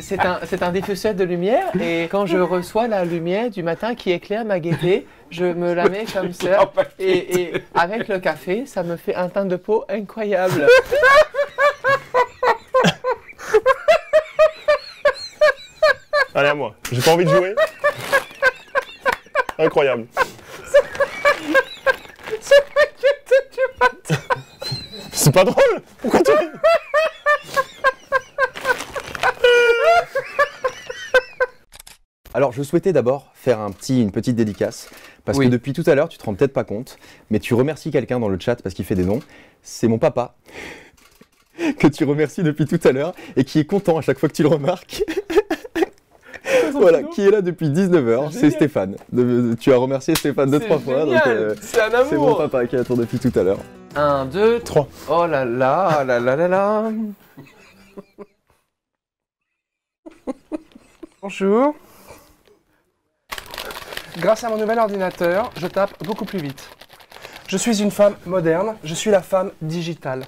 Speaker 1: c'est, un, un diffuseur de lumière et quand je reçois la lumière du matin qui éclaire ma gaieté, je me la mets comme ça et, et avec le café, ça me fait un teint de peau incroyable.
Speaker 15: Allez, à moi. J'ai pas envie de jouer. Incroyable. C'est pas drôle Pourquoi tu...
Speaker 4: Alors, je souhaitais d'abord faire un petit, une petite dédicace. Parce
Speaker 1: Oui.
Speaker 4: que depuis tout à l'heure, tu te rends peut-être pas compte, mais tu remercies quelqu'un dans le chat parce qu'il fait des dons. C'est mon papa. que tu remercies depuis tout à l'heure et qui est content à chaque fois que tu le remarques. voilà, qui est là depuis 19h, c'est Stéphane. De- tu as remercié Stéphane deux,
Speaker 1: C'est
Speaker 4: trois fois. Donc, euh,
Speaker 1: c'est un
Speaker 4: c'est mon papa qui attend depuis tout à l'heure.
Speaker 1: Un, deux,
Speaker 15: Trois.
Speaker 1: Oh là là, oh là là là là. Bonjour.
Speaker 16: Grâce à mon nouvel ordinateur, je tape beaucoup plus vite. Je suis une femme moderne, je suis la femme digitale.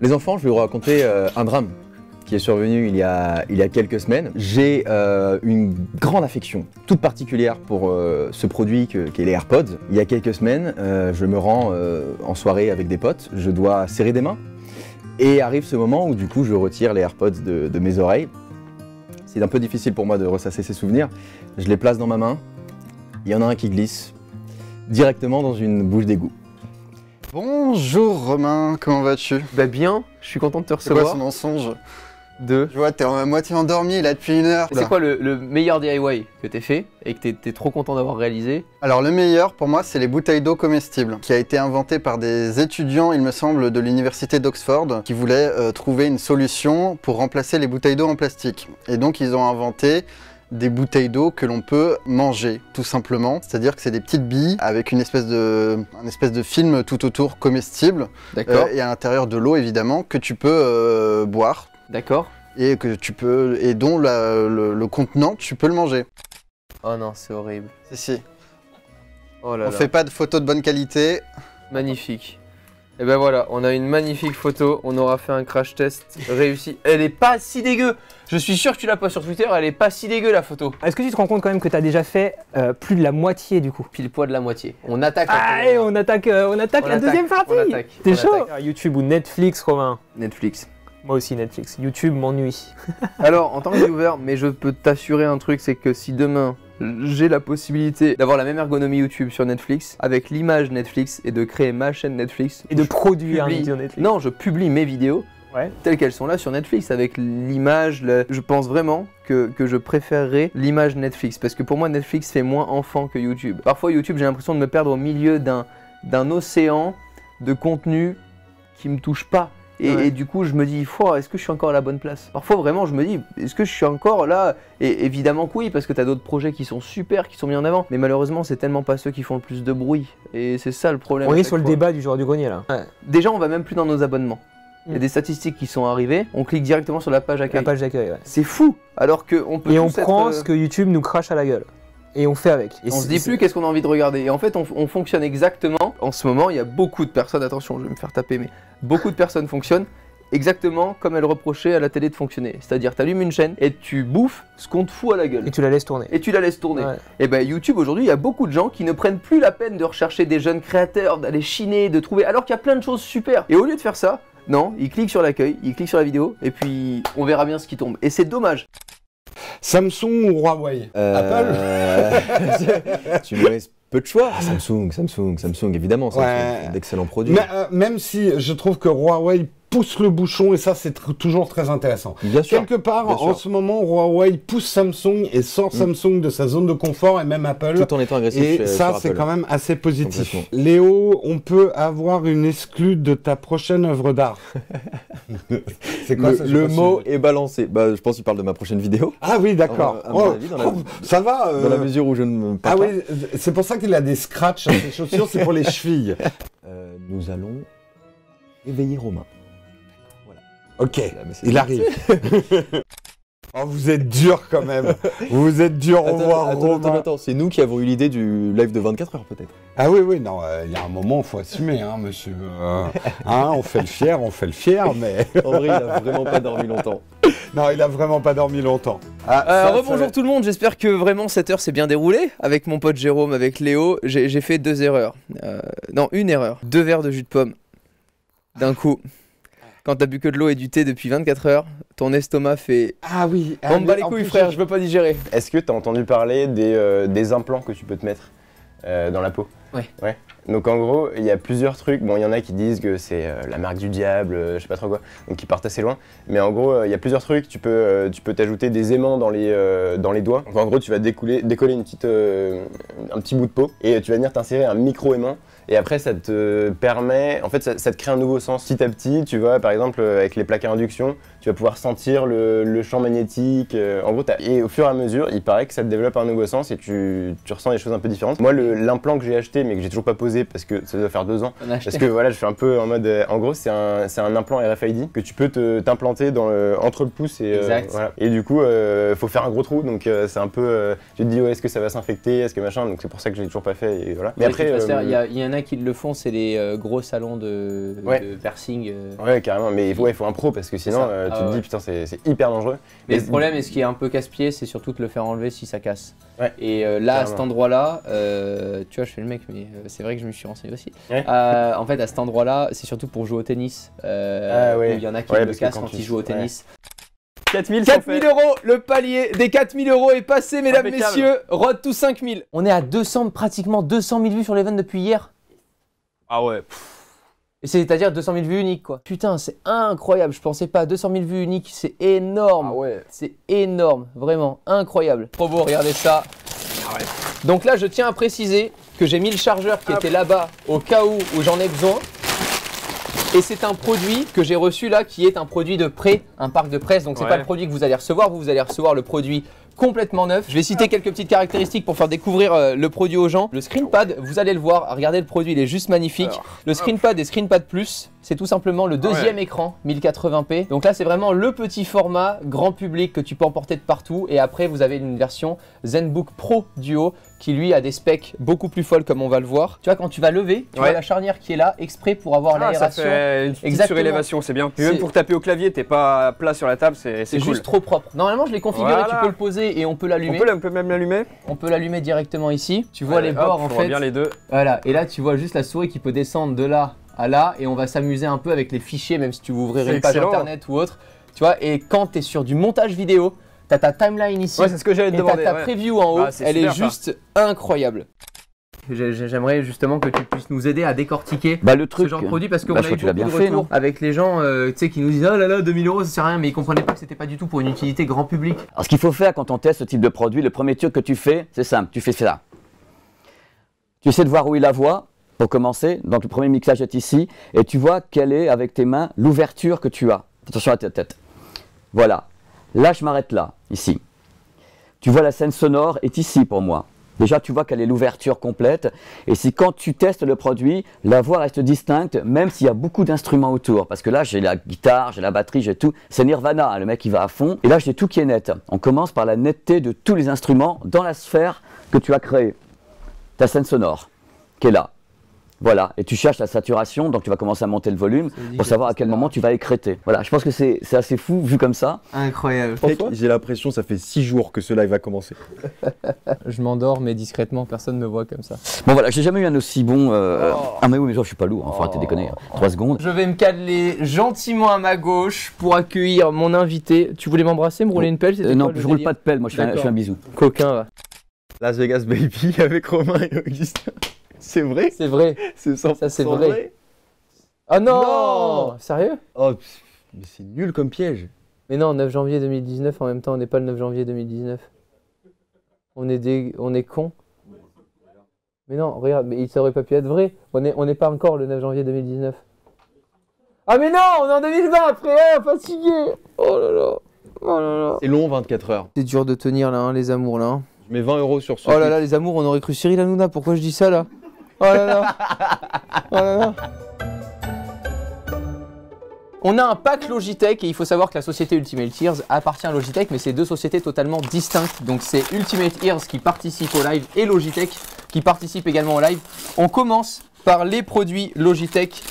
Speaker 4: Les enfants, je vais vous raconter euh, un drame qui est survenu il y a, il y a quelques semaines. J'ai euh, une grande affection toute particulière pour euh, ce produit que, qu'est les AirPods. Il y a quelques semaines, euh, je me rends euh, en soirée avec des potes, je dois serrer des mains. Et arrive ce moment où du coup je retire les AirPods de, de mes oreilles. C'est un peu difficile pour moi de ressasser ces souvenirs. Je les place dans ma main. Il y en a un qui glisse directement dans une bouche d'égout.
Speaker 17: Bonjour Romain, comment vas-tu?
Speaker 1: Bah bien, je suis content de te
Speaker 17: C'est quoi
Speaker 1: recevoir.
Speaker 17: ce mensonge? Je vois, t'es à moitié endormi là depuis une heure.
Speaker 1: C'est quoi le, le meilleur DIY que t'aies fait et que t'es t'es trop content d'avoir réalisé
Speaker 17: Alors le meilleur pour moi, c'est les bouteilles d'eau comestibles, qui a été inventé par des étudiants, il me semble, de l'université d'Oxford, qui voulaient euh, trouver une solution pour remplacer les bouteilles d'eau en plastique. Et donc ils ont inventé des bouteilles d'eau que l'on peut manger, tout simplement. C'est-à-dire que c'est des petites billes avec une espèce de, un espèce de film tout autour comestible,
Speaker 1: D'accord.
Speaker 17: euh, et à l'intérieur de l'eau évidemment, que tu peux euh, boire.
Speaker 1: D'accord.
Speaker 17: Et que tu peux, et dont la- le, le contenant, tu peux le manger.
Speaker 1: Oh non, c'est horrible.
Speaker 17: Si si.
Speaker 1: Oh là
Speaker 17: On
Speaker 1: là.
Speaker 17: fait pas de photos de bonne qualité.
Speaker 1: Magnifique. Et ben voilà, on a une magnifique photo. On aura fait un crash test réussi. Elle est pas si dégueu. Je suis sûr que tu l'as pas sur Twitter. Elle est pas si dégueu la photo.
Speaker 3: Est-ce que tu te rends compte quand même que tu as déjà fait euh, plus de la moitié du coup?
Speaker 1: Pile poids de la moitié. On attaque. la
Speaker 3: Allez, on attaque, euh, on attaque
Speaker 1: On
Speaker 3: la
Speaker 1: attaque,
Speaker 3: deuxième partie T'es
Speaker 1: on
Speaker 3: chaud?
Speaker 1: attaque.
Speaker 3: YouTube ou Netflix, Romain?
Speaker 1: Netflix.
Speaker 3: Moi aussi Netflix. YouTube m'ennuie.
Speaker 1: Alors, en tant que viewer, mais je peux t'assurer un truc, c'est que si demain j'ai la possibilité d'avoir la même ergonomie YouTube sur Netflix avec l'image Netflix et de créer ma chaîne Netflix.
Speaker 3: Et de produire un
Speaker 1: publie-
Speaker 3: vidéo Netflix.
Speaker 1: Non, je publie mes vidéos
Speaker 3: Ouais.
Speaker 1: telles qu'elles sont là sur Netflix avec l'image. le- Je pense vraiment que, que je préférerais l'image Netflix parce que pour moi Netflix fait moins enfant que YouTube. Parfois YouTube j'ai l'impression de me perdre au milieu d'un d'un océan de contenu qui me touche pas. Et,
Speaker 3: Ouais.
Speaker 1: et du coup, je me dis, est-ce que je suis encore à la bonne place? Parfois, vraiment, je me dis, est-ce que je suis encore là? Et évidemment que oui, parce que tu as d'autres projets qui sont super, qui sont mis en avant. Mais malheureusement, c'est tellement pas ceux qui font le plus de bruit. Et c'est ça le problème.
Speaker 3: On est sur le débat du joueur du grenier là.
Speaker 1: Déjà, on va même plus dans nos abonnements. Il y a
Speaker 3: Mm.
Speaker 1: des statistiques qui sont arrivées, on clique directement sur la page accueil.
Speaker 3: La page d'accueil, ouais.
Speaker 1: C'est fou Alors qu'on peut
Speaker 3: Et on
Speaker 1: être,
Speaker 3: prend
Speaker 1: euh,
Speaker 3: ce que YouTube nous crache à la gueule. Et on fait avec. Et
Speaker 1: on se dit plus qu'est-ce qu'on a envie de regarder. Et en fait, on, on fonctionne exactement. En ce moment, il y a beaucoup de personnes, attention, je vais me faire taper, mais beaucoup de personnes fonctionnent exactement comme elles reprochaient à la télé de fonctionner. C'est-à-dire, tu allumes une chaîne et tu bouffes ce qu'on te fout à la gueule.
Speaker 3: Et tu la laisses tourner.
Speaker 1: Et tu la laisses tourner.
Speaker 3: Ouais.
Speaker 1: Et ben YouTube aujourd'hui, il y a beaucoup de gens qui ne prennent plus la peine de rechercher des jeunes créateurs, d'aller chiner, de trouver, alors qu'il y a plein de choses super. Et au lieu de faire ça, non, ils cliquent sur l'accueil, ils cliquent sur la vidéo, et puis on verra bien ce qui tombe. Et c'est dommage.
Speaker 18: Samsung ou Huawei?
Speaker 4: Euh, tu me laisses peu de choix. Ah, Samsung, Samsung, Samsung, évidemment, Samsung,
Speaker 18: Ouais.
Speaker 4: d'excellents produits.
Speaker 18: Mais, euh, même si je trouve que Huawei pousse le bouchon et ça c'est tr- toujours très intéressant.
Speaker 4: Bien sûr.
Speaker 18: Quelque part,
Speaker 4: Bien
Speaker 18: en
Speaker 4: sûr.
Speaker 18: ce moment, Huawei pousse Samsung et sort
Speaker 4: Mm.
Speaker 18: Samsung de sa zone de confort et même Apple.
Speaker 4: Tout en étant agressif
Speaker 18: Et
Speaker 4: chez-
Speaker 18: ça, c'est quand même assez positif. Léo, on peut avoir une exclue de ta prochaine œuvre d'art. c'est quoi
Speaker 4: le,
Speaker 18: ça,
Speaker 4: le
Speaker 18: pas si-
Speaker 4: mot est balancé. Bah, je pense qu'il parle de ma prochaine vidéo.
Speaker 18: Ah oui, d'accord. Oh, oh, ça va. euh,
Speaker 4: Dans la mesure où je ne me
Speaker 18: Ah
Speaker 4: parle
Speaker 18: oui, c'est pour ça qu'il a des scratchs ses chaussures, c'est pour les chevilles.
Speaker 4: Euh, nous allons éveiller Romain.
Speaker 18: Ok, il arrive. oh, vous êtes dur quand même. Vous êtes dur, au revoir
Speaker 4: attends,
Speaker 18: Romain.
Speaker 4: attends, attends, c'est nous qui avons eu l'idée du live de 24 heures peut-être.
Speaker 18: Ah oui, oui, non, euh, il y a un moment, il faut assumer, hein, monsieur. Euh, hein, on fait le fier, on fait le fier, mais...
Speaker 4: En vrai, il a vraiment pas dormi longtemps.
Speaker 18: non, il a vraiment pas dormi longtemps. Ah,
Speaker 1: Euh,
Speaker 18: ça,
Speaker 1: rebonjour
Speaker 18: ça-
Speaker 1: tout le monde, j'espère que vraiment cette heure s'est bien déroulée. Avec mon pote Jérôme, avec Léo, j'ai j'ai fait deux erreurs. Euh, non, une erreur. Deux verres de jus de pomme. D'un coup. Quand t'as bu que de l'eau et du thé depuis 24 heures, ton estomac fait.
Speaker 18: Ah oui, ah,
Speaker 1: On me bat les couilles,
Speaker 18: plus,
Speaker 1: frère,
Speaker 18: je-
Speaker 1: veux pas digérer.
Speaker 19: Est-ce que tu as entendu parler des, euh, des implants que tu peux te mettre euh, dans la peau?
Speaker 1: Ouais.
Speaker 19: Ouais. Donc en gros, il y a plusieurs trucs. Bon, il y en a qui disent que c'est euh, la marque du diable, euh, je sais pas trop quoi, donc qui partent assez loin. Mais en gros, euh, il y a plusieurs trucs. Tu peux, euh, tu peux t'ajouter des aimants dans les, euh, dans les doigts. Donc en gros, tu vas découler, décoller une petite, euh, un petit bout de peau et tu vas venir t'insérer un micro aimant. Et après, ça te permet, en fait, ça, te crée un nouveau sens. Petit à petit, tu vois, par exemple, euh, avec les plaques à induction, tu vas pouvoir sentir le, le champ magnétique. euh, en gros, et au fur et à mesure, il paraît que ça te développe un nouveau sens et tu, tu ressens des choses un peu différentes. Moi, l'implant que j'ai acheté, mais que j'ai toujours pas posé parce que ça doit faire deux ans, parce que voilà, je suis un peu en mode. euh, en gros, c'est un, un implant RFID que tu peux te- t'implanter le- entre le pouce et. euh,
Speaker 1: Exact.
Speaker 19: voilà. Et du coup, euh, faut faire un gros trou, donc euh, c'est un peu. euh, tu te dis, ouais, est-ce que ça va s'infecter Est-ce que machin Donc c'est pour ça que j'ai toujours pas fait. Et voilà. Mais après. euh,
Speaker 1: il y, il en a qui le font, c'est les euh, gros salons de,
Speaker 19: Ouais.
Speaker 1: de piercing. euh.
Speaker 19: Ouais, carrément, mais il faut, ouais, il faut un pro parce que sinon, euh, tu
Speaker 1: Ah
Speaker 19: te
Speaker 1: ouais.
Speaker 19: dis, putain, c'est c'est hyper dangereux.
Speaker 1: Mais
Speaker 19: Et-
Speaker 1: le problème, et ce qui est un peu casse-pied, c'est surtout de le faire enlever si ça casse.
Speaker 19: Ouais.
Speaker 1: Et euh, là, à cet endroit-là, euh, tu vois, je fais le mec, mais euh, c'est vrai que je me suis renseigné aussi.
Speaker 19: Ouais.
Speaker 1: Euh, en fait, à cet endroit-là, c'est surtout pour jouer au tennis. euh,
Speaker 19: Ah
Speaker 1: où Il y en a qui
Speaker 19: Ouais,
Speaker 1: le cassent
Speaker 19: quand
Speaker 1: quand,
Speaker 19: tu-
Speaker 1: ils jouent au
Speaker 19: ouais.
Speaker 1: tennis.
Speaker 3: 4000
Speaker 1: 4000 euros, le palier des 4000 euros est passé, mesdames,
Speaker 3: Impeccable.
Speaker 1: messieurs. Road to 5000. On est à 200, pratiquement 200 000 vues sur l'event depuis hier.
Speaker 3: Ah ouais.
Speaker 1: C'est-à-dire 200 000 vues uniques, quoi. Putain, c'est incroyable. Je pensais pas. 200 000 vues uniques, c'est énorme.
Speaker 3: Ah ouais.
Speaker 1: C'est énorme, vraiment incroyable. Trop beau, regardez ça. Donc là, je tiens à préciser que j'ai mis le chargeur qui était là-bas au cas où, où j'en ai besoin. Et c'est un produit que j'ai reçu là qui est un produit de prêt, un parc de presse. Donc c'est
Speaker 3: Ouais.
Speaker 1: pas le produit que vous allez recevoir, vous, vous allez recevoir le produit complètement neuf. Je vais citer quelques petites caractéristiques pour faire découvrir euh, le produit aux gens. Le ScreenPad, vous allez le voir, regardez le produit, il est juste magnifique. le ScreenPad et ScreenPad Plus, c'est tout simplement le deuxième écran 1080p. Donc là, c'est vraiment le petit format grand public que tu peux emporter de partout. Et après, vous avez une version ZenBook Pro Duo qui lui a des specs beaucoup plus folles comme on va le voir. Tu vois, quand tu vas lever, tu
Speaker 3: Ouais.
Speaker 1: vois la charnière qui est là, exprès pour avoir
Speaker 3: Ah, ça
Speaker 1: l'aération.
Speaker 3: fait une petite
Speaker 1: Exactement.
Speaker 3: surélévation, c'est bien. Puis même pour taper au clavier, t'es pas plat sur la table, c'est cool.
Speaker 1: juste trop propre. Normalement, je l'ai configuré,
Speaker 3: Voilà.
Speaker 1: tu peux le poser et on peut l'allumer.
Speaker 3: On on peut même l'allumer.
Speaker 1: On peut l'allumer directement ici. Tu vois les
Speaker 3: hop,
Speaker 1: bords en
Speaker 3: on voit
Speaker 1: fait.
Speaker 3: bien les deux.
Speaker 1: Voilà, et là tu vois juste la souris qui peut descendre de là à là et on va s'amuser un peu avec les fichiers, même si tu veux ouvrir une page internet ou autre. Tu vois, et quand tu es sur du montage vidéo, t'as ta timeline ici.
Speaker 3: Ouais, c'est ce que j'allais te demander,
Speaker 1: ta
Speaker 3: ouais.
Speaker 1: preview en haut,
Speaker 3: Ah,
Speaker 1: elle
Speaker 3: super,
Speaker 1: est
Speaker 3: ça.
Speaker 1: juste incroyable. J'ai- j'ai- J'aimerais justement que tu puisses nous aider à décortiquer
Speaker 20: Bah, le
Speaker 1: ce
Speaker 20: truc,
Speaker 1: genre de produit parce qu'on
Speaker 20: bah,
Speaker 1: a eu de
Speaker 20: fait, non
Speaker 1: avec les gens euh, qui nous disent oh là là 2000 euros ça sert à rien mais ils comprenaient pas que c'était pas du tout pour une utilité grand public.
Speaker 20: Alors, ce qu'il faut faire quand on teste ce type de produit, le premier truc que tu fais, c'est simple, tu fais ça. Tu essaies de voir où est la voie, pour commencer. Donc, le premier mixage est ici, et tu vois quelle est, avec tes mains, l'ouverture que tu as. Attention à ta tête. Voilà. Là, je m'arrête là, ici. Tu vois, la scène sonore est ici pour moi. Déjà, tu vois quelle est l'ouverture complète. Et si quand tu testes le produit, la voix reste distincte, même s'il y a beaucoup d'instruments autour. Parce que là, j'ai la guitare, j'ai la batterie, j'ai tout. C'est Nirvana, le mec, il va à fond. Et là, j'ai tout qui est net. On commence par la netteté de tous les instruments dans la sphère que tu as créée. Ta scène sonore, qui est là. Voilà, et tu cherches la saturation, donc tu vas commencer à monter le volume pour savoir à quel moment tu vas écréter. Voilà, je pense que c'est c'est assez fou vu comme ça.
Speaker 1: Incroyable.
Speaker 4: J'ai l'impression ça fait 6 jours que ce live a commencé.
Speaker 1: Je m'endors mais discrètement, personne ne me voit comme ça.
Speaker 20: Bon voilà, j'ai jamais eu un aussi bon. euh, Ah mais oui, mais genre, je suis pas lourd, hein, faut arrêter de déconner. 3 secondes.
Speaker 1: Je vais me caler gentiment à ma gauche pour accueillir mon invité. Tu voulais m'embrasser, me rouler une pelle
Speaker 20: Euh, non,
Speaker 1: quoi,
Speaker 20: je roule
Speaker 1: délire
Speaker 20: pas de pelle, moi je fais, un, je
Speaker 1: D'accord.
Speaker 20: fais un bisou.
Speaker 1: Coquin va.
Speaker 4: Las Vegas Baby avec Romain et Augustin. C'est vrai?
Speaker 1: C'est vrai.
Speaker 4: C'est
Speaker 1: Ça c'est vrai. Ah non,
Speaker 4: Non
Speaker 1: Sérieux?
Speaker 4: Oh, mais c'est nul comme piège.
Speaker 1: Mais non, 9 janvier 2019 en même temps, on n'est pas le 9 janvier 2019. On est des on est cons. Mais non, regarde, mais ça aurait pas pu être vrai. On n'est on pas encore le 9 janvier 2019. Ah mais non, on est en 2020 après, hein, fatigué. Oh là là. Oh là là.
Speaker 4: C'est long 24 heures.
Speaker 1: C'est dur de tenir là, hein, les amours là. hein.
Speaker 4: Je mets 20 euros sur ce.
Speaker 1: Oh là là, les amours, on aurait cru Cyril Hanouna. Pourquoi je dis ça là? Oh là là Oh là là On a un pack Logitech et il faut savoir que la société Ultimate Ears appartient à Logitech, mais c'est deux sociétés totalement distinctes. Donc c'est Ultimate Ears qui participe au live et Logitech qui participe également au live. On commence par les produits Logitech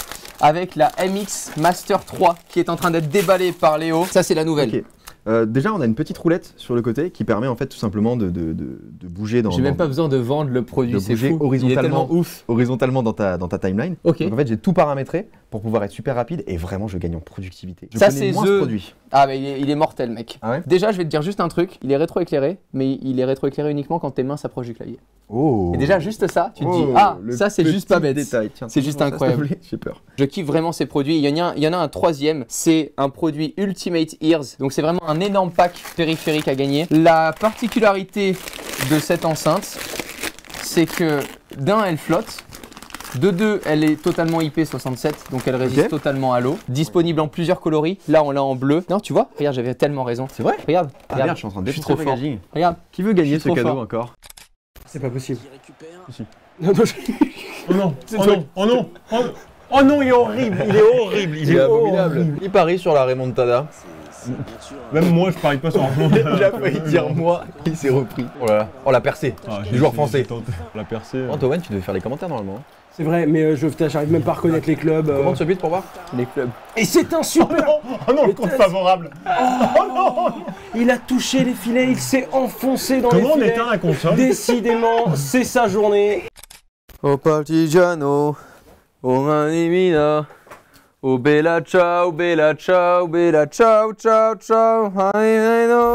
Speaker 1: avec la MX Master 3 qui est en train d'être déballée par Léo. Ça c'est la nouvelle.
Speaker 4: Euh, déjà, on a une petite roulette sur le côté qui permet en fait tout simplement de, de, de- de bouger dans.
Speaker 1: J'ai même pas besoin de vendre le produit, c'est fou. Il est
Speaker 4: horizontalement,
Speaker 1: ouf.
Speaker 4: horizontalement dans ta, dans ta timeline.
Speaker 1: Ok.
Speaker 4: Donc en fait, j'ai tout paramétré pour pouvoir être super rapide et vraiment, je gagne en productivité. Je
Speaker 1: Ça c'est The-
Speaker 4: ce produit.
Speaker 1: Ah mais il est, il est mortel mec.
Speaker 4: Ah ouais
Speaker 1: déjà je vais te dire juste un truc, il est rétroéclairé, mais il est rétroéclairé uniquement quand tes mains s'approchent du clavier.
Speaker 4: Oh.
Speaker 1: Et déjà juste ça, tu te dis
Speaker 4: Oh,
Speaker 1: ah ça c'est juste pas bête. C'est juste incroyable.
Speaker 4: J'ai peur.
Speaker 1: Je kiffe vraiment ces produits. Il y en a un, il y en a un troisième, c'est un produit Ultimate Ears. Donc c'est vraiment un énorme pack périphérique à gagner. La particularité de cette enceinte, c'est que d'un elle flotte. De deux, elle est totalement IP67, donc elle résiste totalement à l'eau. Disponible en plusieurs coloris. Là, on l'a en bleu. Non, tu vois Regarde, j'avais tellement raison.
Speaker 4: C'est vrai
Speaker 1: Regarde.
Speaker 4: Ah
Speaker 1: regarde.
Speaker 4: merde, je suis en train de
Speaker 1: Je suis
Speaker 4: défoncer
Speaker 1: trop fort. Regarde.
Speaker 4: Qui veut gagner ce cadeau
Speaker 1: fort.
Speaker 4: encore
Speaker 15: C'est pas possible.
Speaker 12: Oh non, oh non, oh non, oh non, oh non, il est horrible, il est horrible, il, est, horrible.
Speaker 4: Il parie sur la Remontada.
Speaker 12: Même moi, je parie pas sur un
Speaker 4: Il a failli dire moi, il s'est repris. Oh là là. Oh la percée. Les joueurs français.
Speaker 12: La percée.
Speaker 4: Antoine, tu devais faire les commentaires normalement.
Speaker 15: C'est vrai, mais euh, je j'arrive même pas à reconnaître les clubs. euh.
Speaker 4: Comment ce but pour voir
Speaker 1: Les clubs.
Speaker 15: Et c'est un super
Speaker 12: Oh non, le compte favorable.
Speaker 15: Il a touché les filets, il s'est enfoncé dans
Speaker 12: Comment on
Speaker 15: les filets.
Speaker 12: éteint la console?
Speaker 15: Décidément, c'est sa journée.
Speaker 1: Oh partigiano, oh manimina, oh bella ciao, bella ciao, bella ciao, ciao, ciao,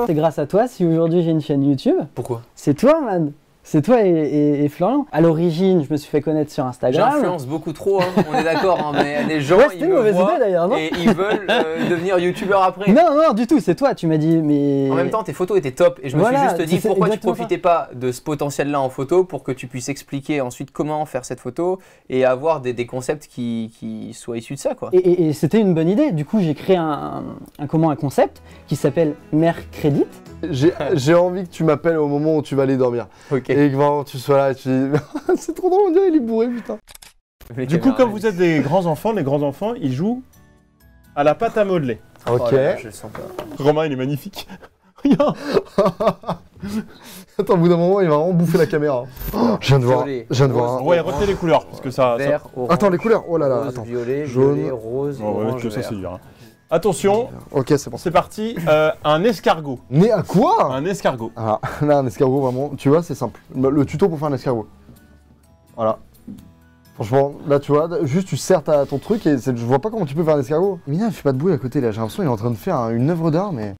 Speaker 21: C'est grâce à toi si aujourd'hui j'ai une chaîne YouTube.
Speaker 1: Pourquoi?
Speaker 21: C'est toi, man. C'est toi et, et- et Florian. À l'origine, je me suis fait connaître sur Instagram.
Speaker 1: J'influence beaucoup trop, hein, on est d'accord, hein, mais les gens
Speaker 21: Ouais,
Speaker 1: ils
Speaker 21: une
Speaker 1: me
Speaker 21: mauvaise
Speaker 1: voient
Speaker 21: idée, d'ailleurs, non
Speaker 1: et ils veulent euh, devenir youtubeurs après.
Speaker 21: Non, non, du tout, c'est toi. Tu m'as dit, mais.
Speaker 1: En même temps, tes photos étaient top et je me suis juste dit pourquoi tu profitais pas de ce potentiel-là en photo pour que tu puisses expliquer ensuite comment faire cette photo et avoir des, des concepts qui, qui soient issus de ça, quoi.
Speaker 21: Et, c'était une bonne idée. Du coup, j'ai créé un, un, comment, un concept qui s'appelle Mercredit.
Speaker 6: J'ai j'ai envie que tu m'appelles au moment où tu vas aller dormir. Et que vraiment tu sois là et tu dis. c'est trop drôle, on dirait il est bourré, putain.
Speaker 12: Du coup, comme vous êtes des grands enfants, les grands enfants, ils jouent à la pâte à modeler.
Speaker 6: Ok.
Speaker 1: Oh là je le sens pas.
Speaker 12: Romain, il est magnifique. Regarde.
Speaker 6: Attends, au bout d'un moment, il va vraiment bouffer la caméra. Oh, je viens de voir.
Speaker 1: Violet,
Speaker 6: Je viens de voir.
Speaker 12: Ouais, retenez les couleurs, parce que ça... ça-
Speaker 1: Vert, orange,
Speaker 6: Attends, les couleurs. Oh là là,
Speaker 1: rose,
Speaker 6: attends.
Speaker 1: violet,
Speaker 6: Jaune.
Speaker 1: violet, rose,
Speaker 12: Oh, ouais,
Speaker 1: orange,
Speaker 12: tout ça, c'est dur. hein. Attention,
Speaker 6: Ok, c'est bon.
Speaker 12: c'est parti. Euh, un escargot.
Speaker 6: Né à quoi?
Speaker 12: Un escargot.
Speaker 6: Ah, là, un escargot, vraiment. Tu vois, c'est simple. Le le tuto pour faire un escargot. Voilà. Franchement, là, tu vois, juste tu serres ta- ton truc et c'est- je vois pas comment tu peux faire un escargot. Mina, fais pas de à côté là. J'ai l'impression qu'il est en train de faire un- une œuvre d'art, mais.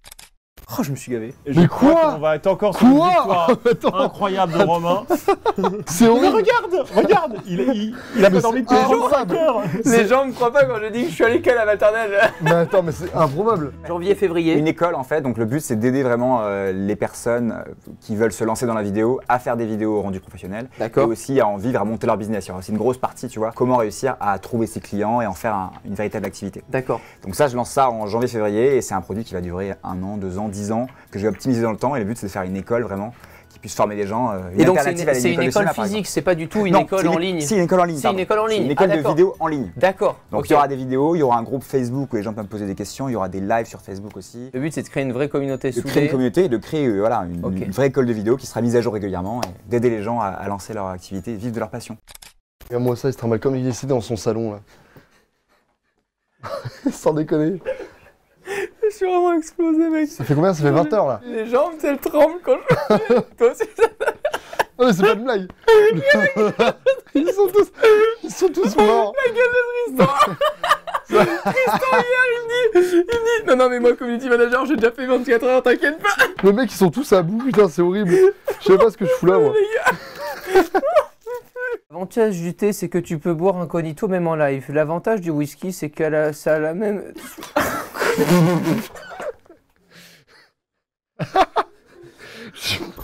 Speaker 1: Oh, je me suis gavé.
Speaker 15: Et je
Speaker 6: Mais
Speaker 15: crois
Speaker 6: quoi
Speaker 15: qu'on va être encore sur une
Speaker 6: Quoi
Speaker 15: victoire
Speaker 6: Attends.
Speaker 15: incroyable de Romain.
Speaker 6: C'est
Speaker 15: Mais regarde, regarde, il, il, il a pas dormi
Speaker 6: c'est
Speaker 15: depuis
Speaker 6: improbable.
Speaker 15: 35 heures.
Speaker 1: Les gens me croient pas quand je dis que je suis à l'école à maternelle.
Speaker 6: Mais attends, mais c'est improbable.
Speaker 1: Janvier, février.
Speaker 2: Une école en fait, donc le but c'est d'aider vraiment euh, les personnes qui veulent se lancer dans la vidéo à faire des vidéos rendues professionnelles et
Speaker 1: D'accord.
Speaker 2: aussi à en vivre, à monter leur business. Il y aura aussi une grosse partie, tu vois, comment réussir à trouver ses clients et en faire un- une véritable activité.
Speaker 1: D'accord.
Speaker 2: Donc ça, je lance ça en janvier-février et c'est un produit qui va durer un an, deux ans, ans, que je vais optimiser dans le temps et le but c'est de faire une école vraiment qui puisse former des gens. euh, une
Speaker 1: Et donc, c'est une, école
Speaker 2: cinéma,
Speaker 1: physique, c'est pas du tout une
Speaker 2: Non,
Speaker 1: école en
Speaker 2: une-
Speaker 1: ligne.
Speaker 2: C'est une école en ligne.
Speaker 1: C'est une école en
Speaker 2: C'est
Speaker 1: ligne.
Speaker 2: Une école
Speaker 1: Ah,
Speaker 2: de
Speaker 1: d'accord.
Speaker 2: vidéo en ligne.
Speaker 1: D'accord.
Speaker 2: Donc il y aura des vidéos, il y aura un groupe Facebook où les gens peuvent me poser des questions, il y aura des lives sur Facebook aussi.
Speaker 1: Le but, c'est de créer une vraie communauté
Speaker 2: De créer une communauté et de créer euh, voilà, une, vraie école de vidéo qui sera mise à jour régulièrement et d'aider les gens à, à lancer leur activité et vivre de leur passion.
Speaker 6: Regarde-moi ça, il se trimballe comme il est dans son salon là. Sans déconner.
Speaker 1: Je suis vraiment explosé, mec.
Speaker 6: Ça fait combien? Ça fait 20 heures là.
Speaker 1: Les jambes, elles tremblent quand je. Toi aussi, ça.
Speaker 6: Ah mais c'est pas une blague. ils sont tous, ils sont tous morts.
Speaker 1: La gueule de Tristan Tristan, hier, il me dit, il me dit Non, non, mais moi, community manager, j'ai déjà fait 24 heures, t'inquiète pas
Speaker 6: Les mecs ils sont tous à bout, putain c'est horrible. Je sais pas ce que je fous là moi.
Speaker 1: L'avantage du thé, c'est que tu peux boire incognito même en live. L'avantage du whisky, c'est que ça a la même.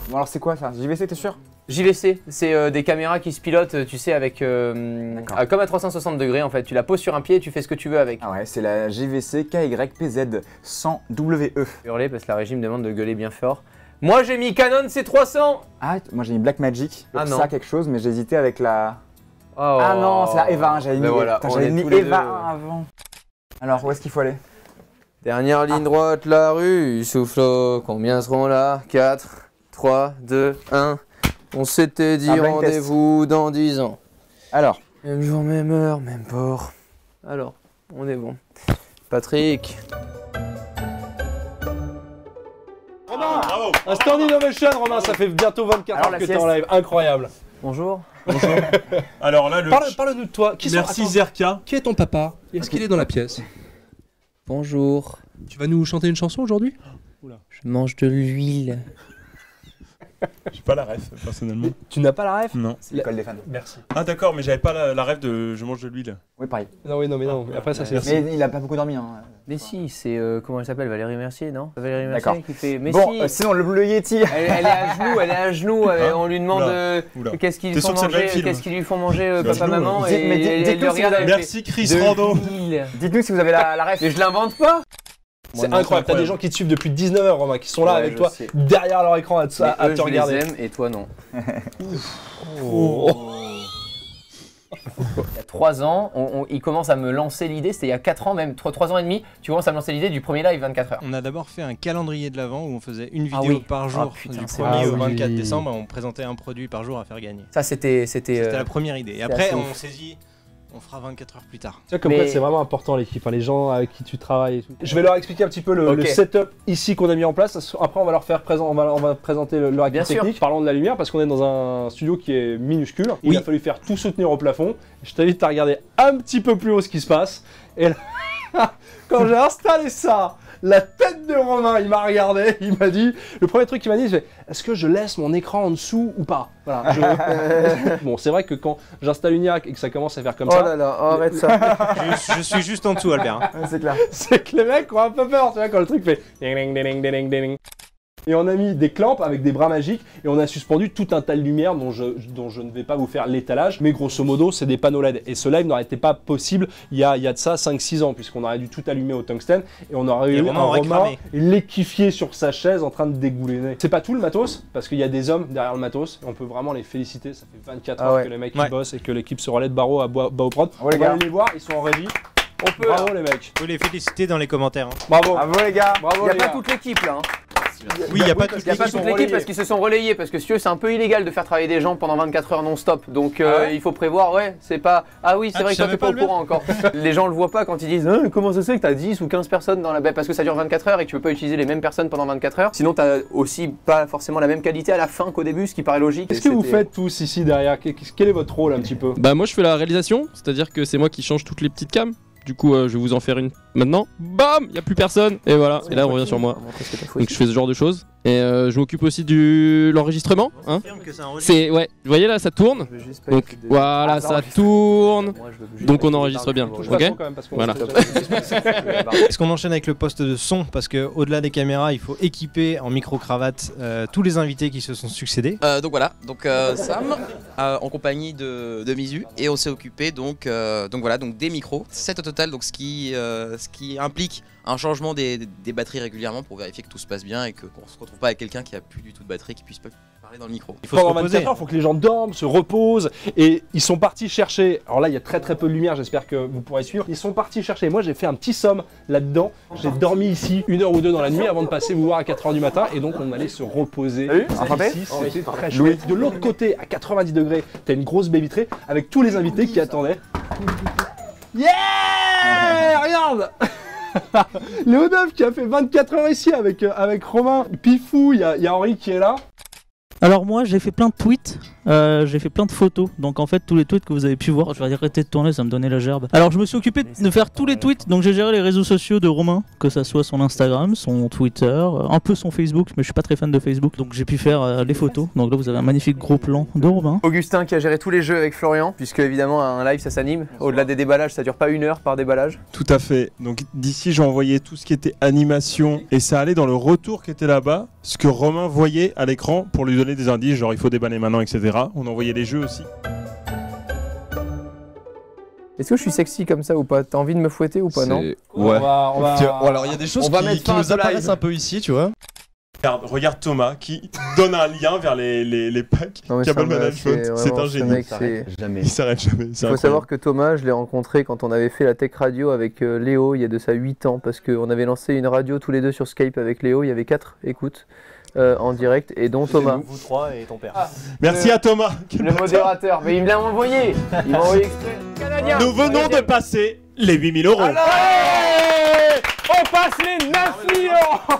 Speaker 2: Bon alors c'est quoi ça? JVC t'es sûr?
Speaker 1: JVC, c'est euh, des caméras qui se pilotent, euh, tu sais, avec. euh, comme à 360 degrés en fait. Tu la poses sur un pied et tu fais ce que tu veux avec.
Speaker 2: Ah ouais, c'est la JVC KYPZ 100 WE.
Speaker 1: Hurler parce que la régie me demande de gueuler bien fort. Moi j'ai mis Canon C300
Speaker 2: Ah, moi j'ai mis Blackmagic,
Speaker 1: Ah,
Speaker 2: ça quelque chose, mais j'ai hésité avec la...
Speaker 1: Oh.
Speaker 2: Ah non, c'est la Eva 1, j'avais mis,
Speaker 1: Ben voilà,
Speaker 2: Putain,
Speaker 1: on
Speaker 2: j'avais
Speaker 1: est
Speaker 2: mis
Speaker 1: tous les
Speaker 2: Eva
Speaker 1: deux.
Speaker 2: 1 avant. Alors, où est-ce qu'il faut aller?
Speaker 1: Dernière ligne droite, la rue, souffle. Combien seront là? 4, 3, 2, 1. On s'était dit rendez-vous dans 10 ans.
Speaker 2: Alors
Speaker 1: Même jour, même heure, même port. Alors, on est bon. Patrick.
Speaker 12: Romain Un stand innovation, Romain, ça fait bientôt 24
Speaker 1: Alors,
Speaker 12: heures que t'es en live. Incroyable.
Speaker 1: Bonjour.
Speaker 8: Alors là, le.
Speaker 12: Parle, parle de toi. Qui
Speaker 8: Merci. Zerka.
Speaker 22: Qui est ton papa? Est-ce qu'il est dans la pièce?
Speaker 1: Bonjour.
Speaker 22: Tu vas nous chanter une chanson aujourd'hui?
Speaker 1: Je mange de l'huile.
Speaker 8: J'ai pas la ref, personnellement.
Speaker 12: Tu n'as pas la ref?
Speaker 8: Non.
Speaker 2: C'est l'école des fans.
Speaker 12: Merci.
Speaker 8: Ah d'accord, mais j'avais pas la, la ref de je mange de l'huile.
Speaker 2: Oui, pareil.
Speaker 12: Non, oui, non, mais non. Après, ça, c'est.
Speaker 2: Mais il a pas beaucoup dormi. Hein.
Speaker 1: Mais si, c'est. euh, comment elle s'appelle? Valérie Mercier, non? Valérie. Mercier qui fait. Mais
Speaker 2: Bon,
Speaker 1: si
Speaker 2: euh, sinon, le Bleu Yeti.
Speaker 1: elle, elle est à genoux, elle est à genoux. elle-
Speaker 8: Hein
Speaker 1: on lui demande euh, qu'est-ce qu'ils font manger, qu'est-ce qu'ils lui font manger euh, papa
Speaker 8: genoux,
Speaker 1: maman et
Speaker 2: Mais
Speaker 1: elle- elle regarde.
Speaker 8: Merci Chris Rando.
Speaker 2: Dites-nous si vous avez la, la ref.
Speaker 1: Mais je l'invente pas.
Speaker 12: C'est incroyable. T'as des gens qui te suivent depuis 19 heures, Romain, qui sont là
Speaker 1: Ouais,
Speaker 12: avec toi,
Speaker 1: sais.
Speaker 12: derrière leur écran à, te- à
Speaker 1: eux,
Speaker 12: te
Speaker 1: je
Speaker 12: regarder.
Speaker 1: les aime et toi non. Il y a 3 ans, on- on- il commence à me lancer l'idée, c'était il y a 4 ans même, 3, ans et demi, tu commences à me lancer l'idée du premier live 24 heures.
Speaker 23: On a d'abord fait un calendrier de l'avant où on faisait une
Speaker 1: Ah
Speaker 23: vidéo
Speaker 1: oui.
Speaker 23: par
Speaker 1: Ah
Speaker 23: jour
Speaker 1: putain,
Speaker 23: du
Speaker 1: c'est
Speaker 23: 1er
Speaker 1: vrai.
Speaker 23: au
Speaker 1: Ah
Speaker 23: 24
Speaker 1: oui.
Speaker 23: décembre et on présentait un produit par jour à faire gagner.
Speaker 1: Ça c'était c'était
Speaker 23: C'était
Speaker 1: euh,
Speaker 23: la première idée. Et après
Speaker 1: assez
Speaker 23: on s'est dit on fera 24 heures plus tard.
Speaker 12: Tu vois, comme
Speaker 1: Mais-
Speaker 12: c'est vraiment important l'équipe, hein, les gens avec qui tu travailles et tout. Je vais leur expliquer un petit peu le, setup ici qu'on a mis en place. Après, on va leur faire présent, on va, on va présenter le- leur
Speaker 1: Bien
Speaker 12: équipe
Speaker 1: sûr.
Speaker 12: technique. Parlons de la lumière parce qu'on est dans un studio qui est minuscule.
Speaker 1: Oui.
Speaker 12: Il a fallu faire tout soutenir au plafond. Je t'invite à regarder un petit peu plus haut ce qui se passe. Et là, quand j'ai installé ça, la tête de Romain, il m'a regardé, il m'a dit, le premier truc qu'il m'a dit, c'est est-ce que je laisse mon écran en dessous ou pas? Voilà. je- bon, c'est vrai que quand j'installe une IAC et que ça commence à faire comme
Speaker 1: Oh
Speaker 12: ça,
Speaker 1: là là, arrête ça.
Speaker 23: je, je suis juste en dessous Albert. hein.
Speaker 2: c'est clair.
Speaker 12: c'est que les mecs ont un peu peur, tu vois, quand le truc fait ding ding ding ding ding ding. Et on a mis des clamps avec des bras magiques et on a suspendu tout un tas de lumière dont je, dont je ne vais pas vous faire l'étalage. Mais grosso modo, c'est des panneaux LED. Et ce live n'aurait été pas possible il y a, il y a de ça 5-6 ans, puisqu'on aurait dû tout allumer au tungstène et on aurait
Speaker 23: Et
Speaker 12: eu
Speaker 23: Romain
Speaker 12: un Romain liquéfié sur sa chaise en train de dégouliner. C'est pas tout le matos, parce qu'il y a des hommes derrière le matos et on peut vraiment les féliciter. Ça fait 24
Speaker 1: Ah
Speaker 12: heures
Speaker 1: ouais.
Speaker 12: que les mecs
Speaker 23: Ouais.
Speaker 12: bossent et que l'équipe se relaie de Barreau à Baoprod.
Speaker 2: Les
Speaker 12: on va aller les voir, ils sont en régie.
Speaker 1: On peut.
Speaker 12: Bravo les mecs.
Speaker 23: Faut les féliciter dans les commentaires. hein.
Speaker 12: Bravo.
Speaker 2: Bravo les gars.
Speaker 12: Bravo
Speaker 1: Il n'y a pas
Speaker 12: gars.
Speaker 1: toute l'équipe là. hein.
Speaker 23: Oui, il n'y a pas toute
Speaker 1: a pas toute l'équipe parce qu'ils se sont relayés parce que si tu veux, c'est un peu illégal de faire travailler des gens pendant 24 heures non-stop. Donc euh,
Speaker 12: Ah ouais
Speaker 1: il faut prévoir, ouais, c'est pas. Ah oui, c'est
Speaker 23: Ah,
Speaker 1: vrai que toi t'es pas
Speaker 23: pas,
Speaker 1: au courant encore. Les gens le voient pas quand ils disent Hein, comment ça se fait que t'as 10 ou 15 personnes dans la baie parce que ça dure 24 heures et que tu peux pas utiliser les mêmes personnes pendant 24 heures. Sinon t'as aussi pas forcément la même qualité à la fin qu'au début, ce qui paraît logique.
Speaker 12: Qu'est-ce que vous faites tous ici derrière? Quel quel est votre rôle un petit peu?
Speaker 24: Bah moi je fais la réalisation, c'est-à-dire que c'est moi qui change toutes les petites cams. Du coup euh, je vais vous en faire une Maintenant, bam, il y a plus personne. Et voilà, et là on revient sur moi. Donc je fais ce genre de choses. Et euh, je m'occupe aussi du l'enregistrement. Hein. C'est ouais, vous voyez là, ça tourne. Donc voilà,
Speaker 3: Ah, ça enregistre.
Speaker 24: tourne. Donc on enregistre bien. Ok. Voilà.
Speaker 23: Est-ce qu'on enchaîne avec le poste de son? Parce que au-delà des caméras, il faut équiper en micro-cravate euh, tous les invités qui se sont succédés.
Speaker 25: Euh, donc voilà, donc euh, Sam euh, en compagnie de, de Misu et on s'est occupé donc euh, donc voilà donc des micros, 7 au total donc ce qui euh, ce qui implique un changement des, des batteries régulièrement pour vérifier que tout se passe bien et que qu'on se retrouve pas avec quelqu'un qui a plus du tout de batterie qui puisse pas parler dans le micro.
Speaker 12: Pendant 24 heures, il faut que les gens dorment, se reposent. Et ils sont partis chercher. Alors là, il y a très très peu de lumière, j'espère que vous pourrez suivre. Ils sont partis chercher. Moi, j'ai fait un petit somme là-dedans. J'ai dormi ici une heure ou deux dans la nuit avant de passer vous voir à 4 heures du matin. Et donc, on allait se reposer.
Speaker 3: enchanté
Speaker 12: ici. C'était très chouette. De l'autre côté, à 90 degrés, t'as une grosse baie vitrée avec tous les invités qui attendaient. Yeah Regarde Léonov qui a fait 24 heures ici avec, euh, avec Romain, Pifou, il y, a- il y a Henri qui est là.
Speaker 26: Alors moi j'ai fait plein de tweets, euh, j'ai fait plein de photos, donc en fait tous les tweets que vous avez pu voir, je vais arrêter de tourner, ça me donnait la gerbe. Alors je me suis occupé de faire tous les tweets, donc j'ai géré les réseaux sociaux de Romain, que ça soit son Instagram, son Twitter, euh, un peu son Facebook, mais je suis pas très fan de Facebook, donc j'ai pu faire euh, les photos. Donc là vous avez un magnifique gros plan de Romain.
Speaker 1: Augustin qui a géré tous les jeux avec Florian, puisque évidemment un live ça s'anime. Au-delà des déballages, ça dure pas une heure par déballage.
Speaker 8: Tout à fait. Donc d'ici, j'ai envoyé tout ce qui était animation et ça allait dans le retour qui était là-bas, ce que Romain voyait à l'écran pour lui donner des indices, genre il faut déballer maintenant, etc. On envoyait les jeux aussi.
Speaker 1: Est-ce que je suis sexy comme ça ou pas? T'as envie de me fouetter ou pas non?
Speaker 8: Ouais.
Speaker 1: On va- on va-
Speaker 8: Tiens, bon, alors il y a des choses
Speaker 1: on va
Speaker 8: qui,
Speaker 1: mettre
Speaker 8: qui nous apparaissent
Speaker 1: live.
Speaker 8: un peu ici, tu vois. Regarde, regarde Thomas qui donne un lien vers les, les, les packs
Speaker 1: Non, mais
Speaker 8: Cable
Speaker 1: ça me-
Speaker 8: Management.
Speaker 1: c'est
Speaker 8: un génie.
Speaker 4: Jamais.
Speaker 8: Il s'arrête jamais.
Speaker 1: Il faut savoir que Thomas, je l'ai rencontré quand on avait fait la Tech Radio avec euh, Léo il y a de ça 8 ans, parce qu'on avait lancé une radio tous les deux sur Skype avec Léo, il y avait 4 écoutes euh, en direct, et dont Thomas.
Speaker 3: Vous trois et ton père.
Speaker 8: Merci
Speaker 1: le-
Speaker 8: à Thomas.
Speaker 1: Le modérateur, mais il me l'a envoyé Il m'a envoyé exprès. Canadien
Speaker 8: Nous venons de passer les 8000 euros.
Speaker 3: On passe les 9 millions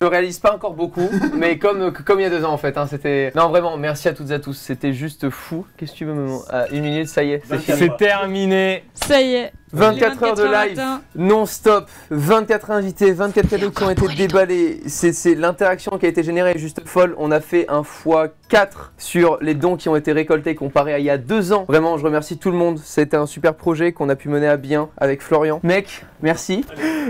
Speaker 1: Je réalise pas encore beaucoup, mais comme, comme il y a deux ans en fait. hein, c'était... Non, vraiment, merci à toutes et à tous. C'était juste fou. Qu'est-ce que tu veux me Ah, Une minute, ça y est, c'est fini.
Speaker 3: C'est terminé.
Speaker 27: Ça y est.
Speaker 1: 24 heures de
Speaker 27: Les 24
Speaker 1: live non-stop, 24 invités, 24 cadeaux qui ont été déballés. C'est c'est l'interaction qui a été générée est juste folle. On a fait un x4 sur les dons qui ont été récoltés comparé à il y a deux ans. Vraiment, je remercie tout le monde. C'était un super projet qu'on a pu mener à bien avec Florian. Mec, merci.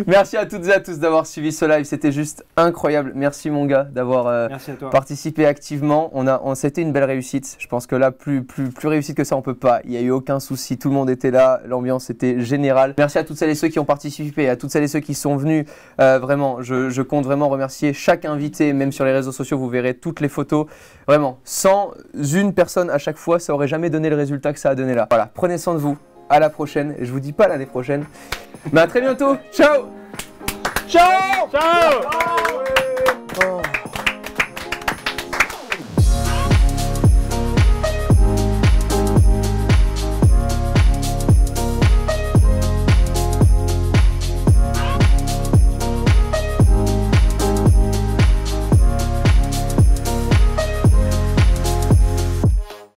Speaker 1: Merci à toutes et à tous d'avoir suivi ce live. C'était juste incroyable. Merci mon gars d'avoir euh, participé activement. On a, on, c'était une belle réussite. Je pense que là, plus, plus, plus réussite que ça, on peut pas. Il y a eu aucun souci. Tout le monde était là. L'ambiance était générale. Merci à toutes celles et ceux qui ont participé, à toutes celles et ceux qui sont venus. Euh, vraiment, je, je compte vraiment remercier chaque invité. Même sur les réseaux sociaux, vous verrez toutes les photos. Vraiment, sans une personne à chaque fois, ça aurait jamais donné le résultat que ça a donné là. Voilà, prenez soin de vous. À la prochaine. Et je vous dis pas l'année prochaine. Mais à très bientôt. Ciao
Speaker 3: Ciao Ciao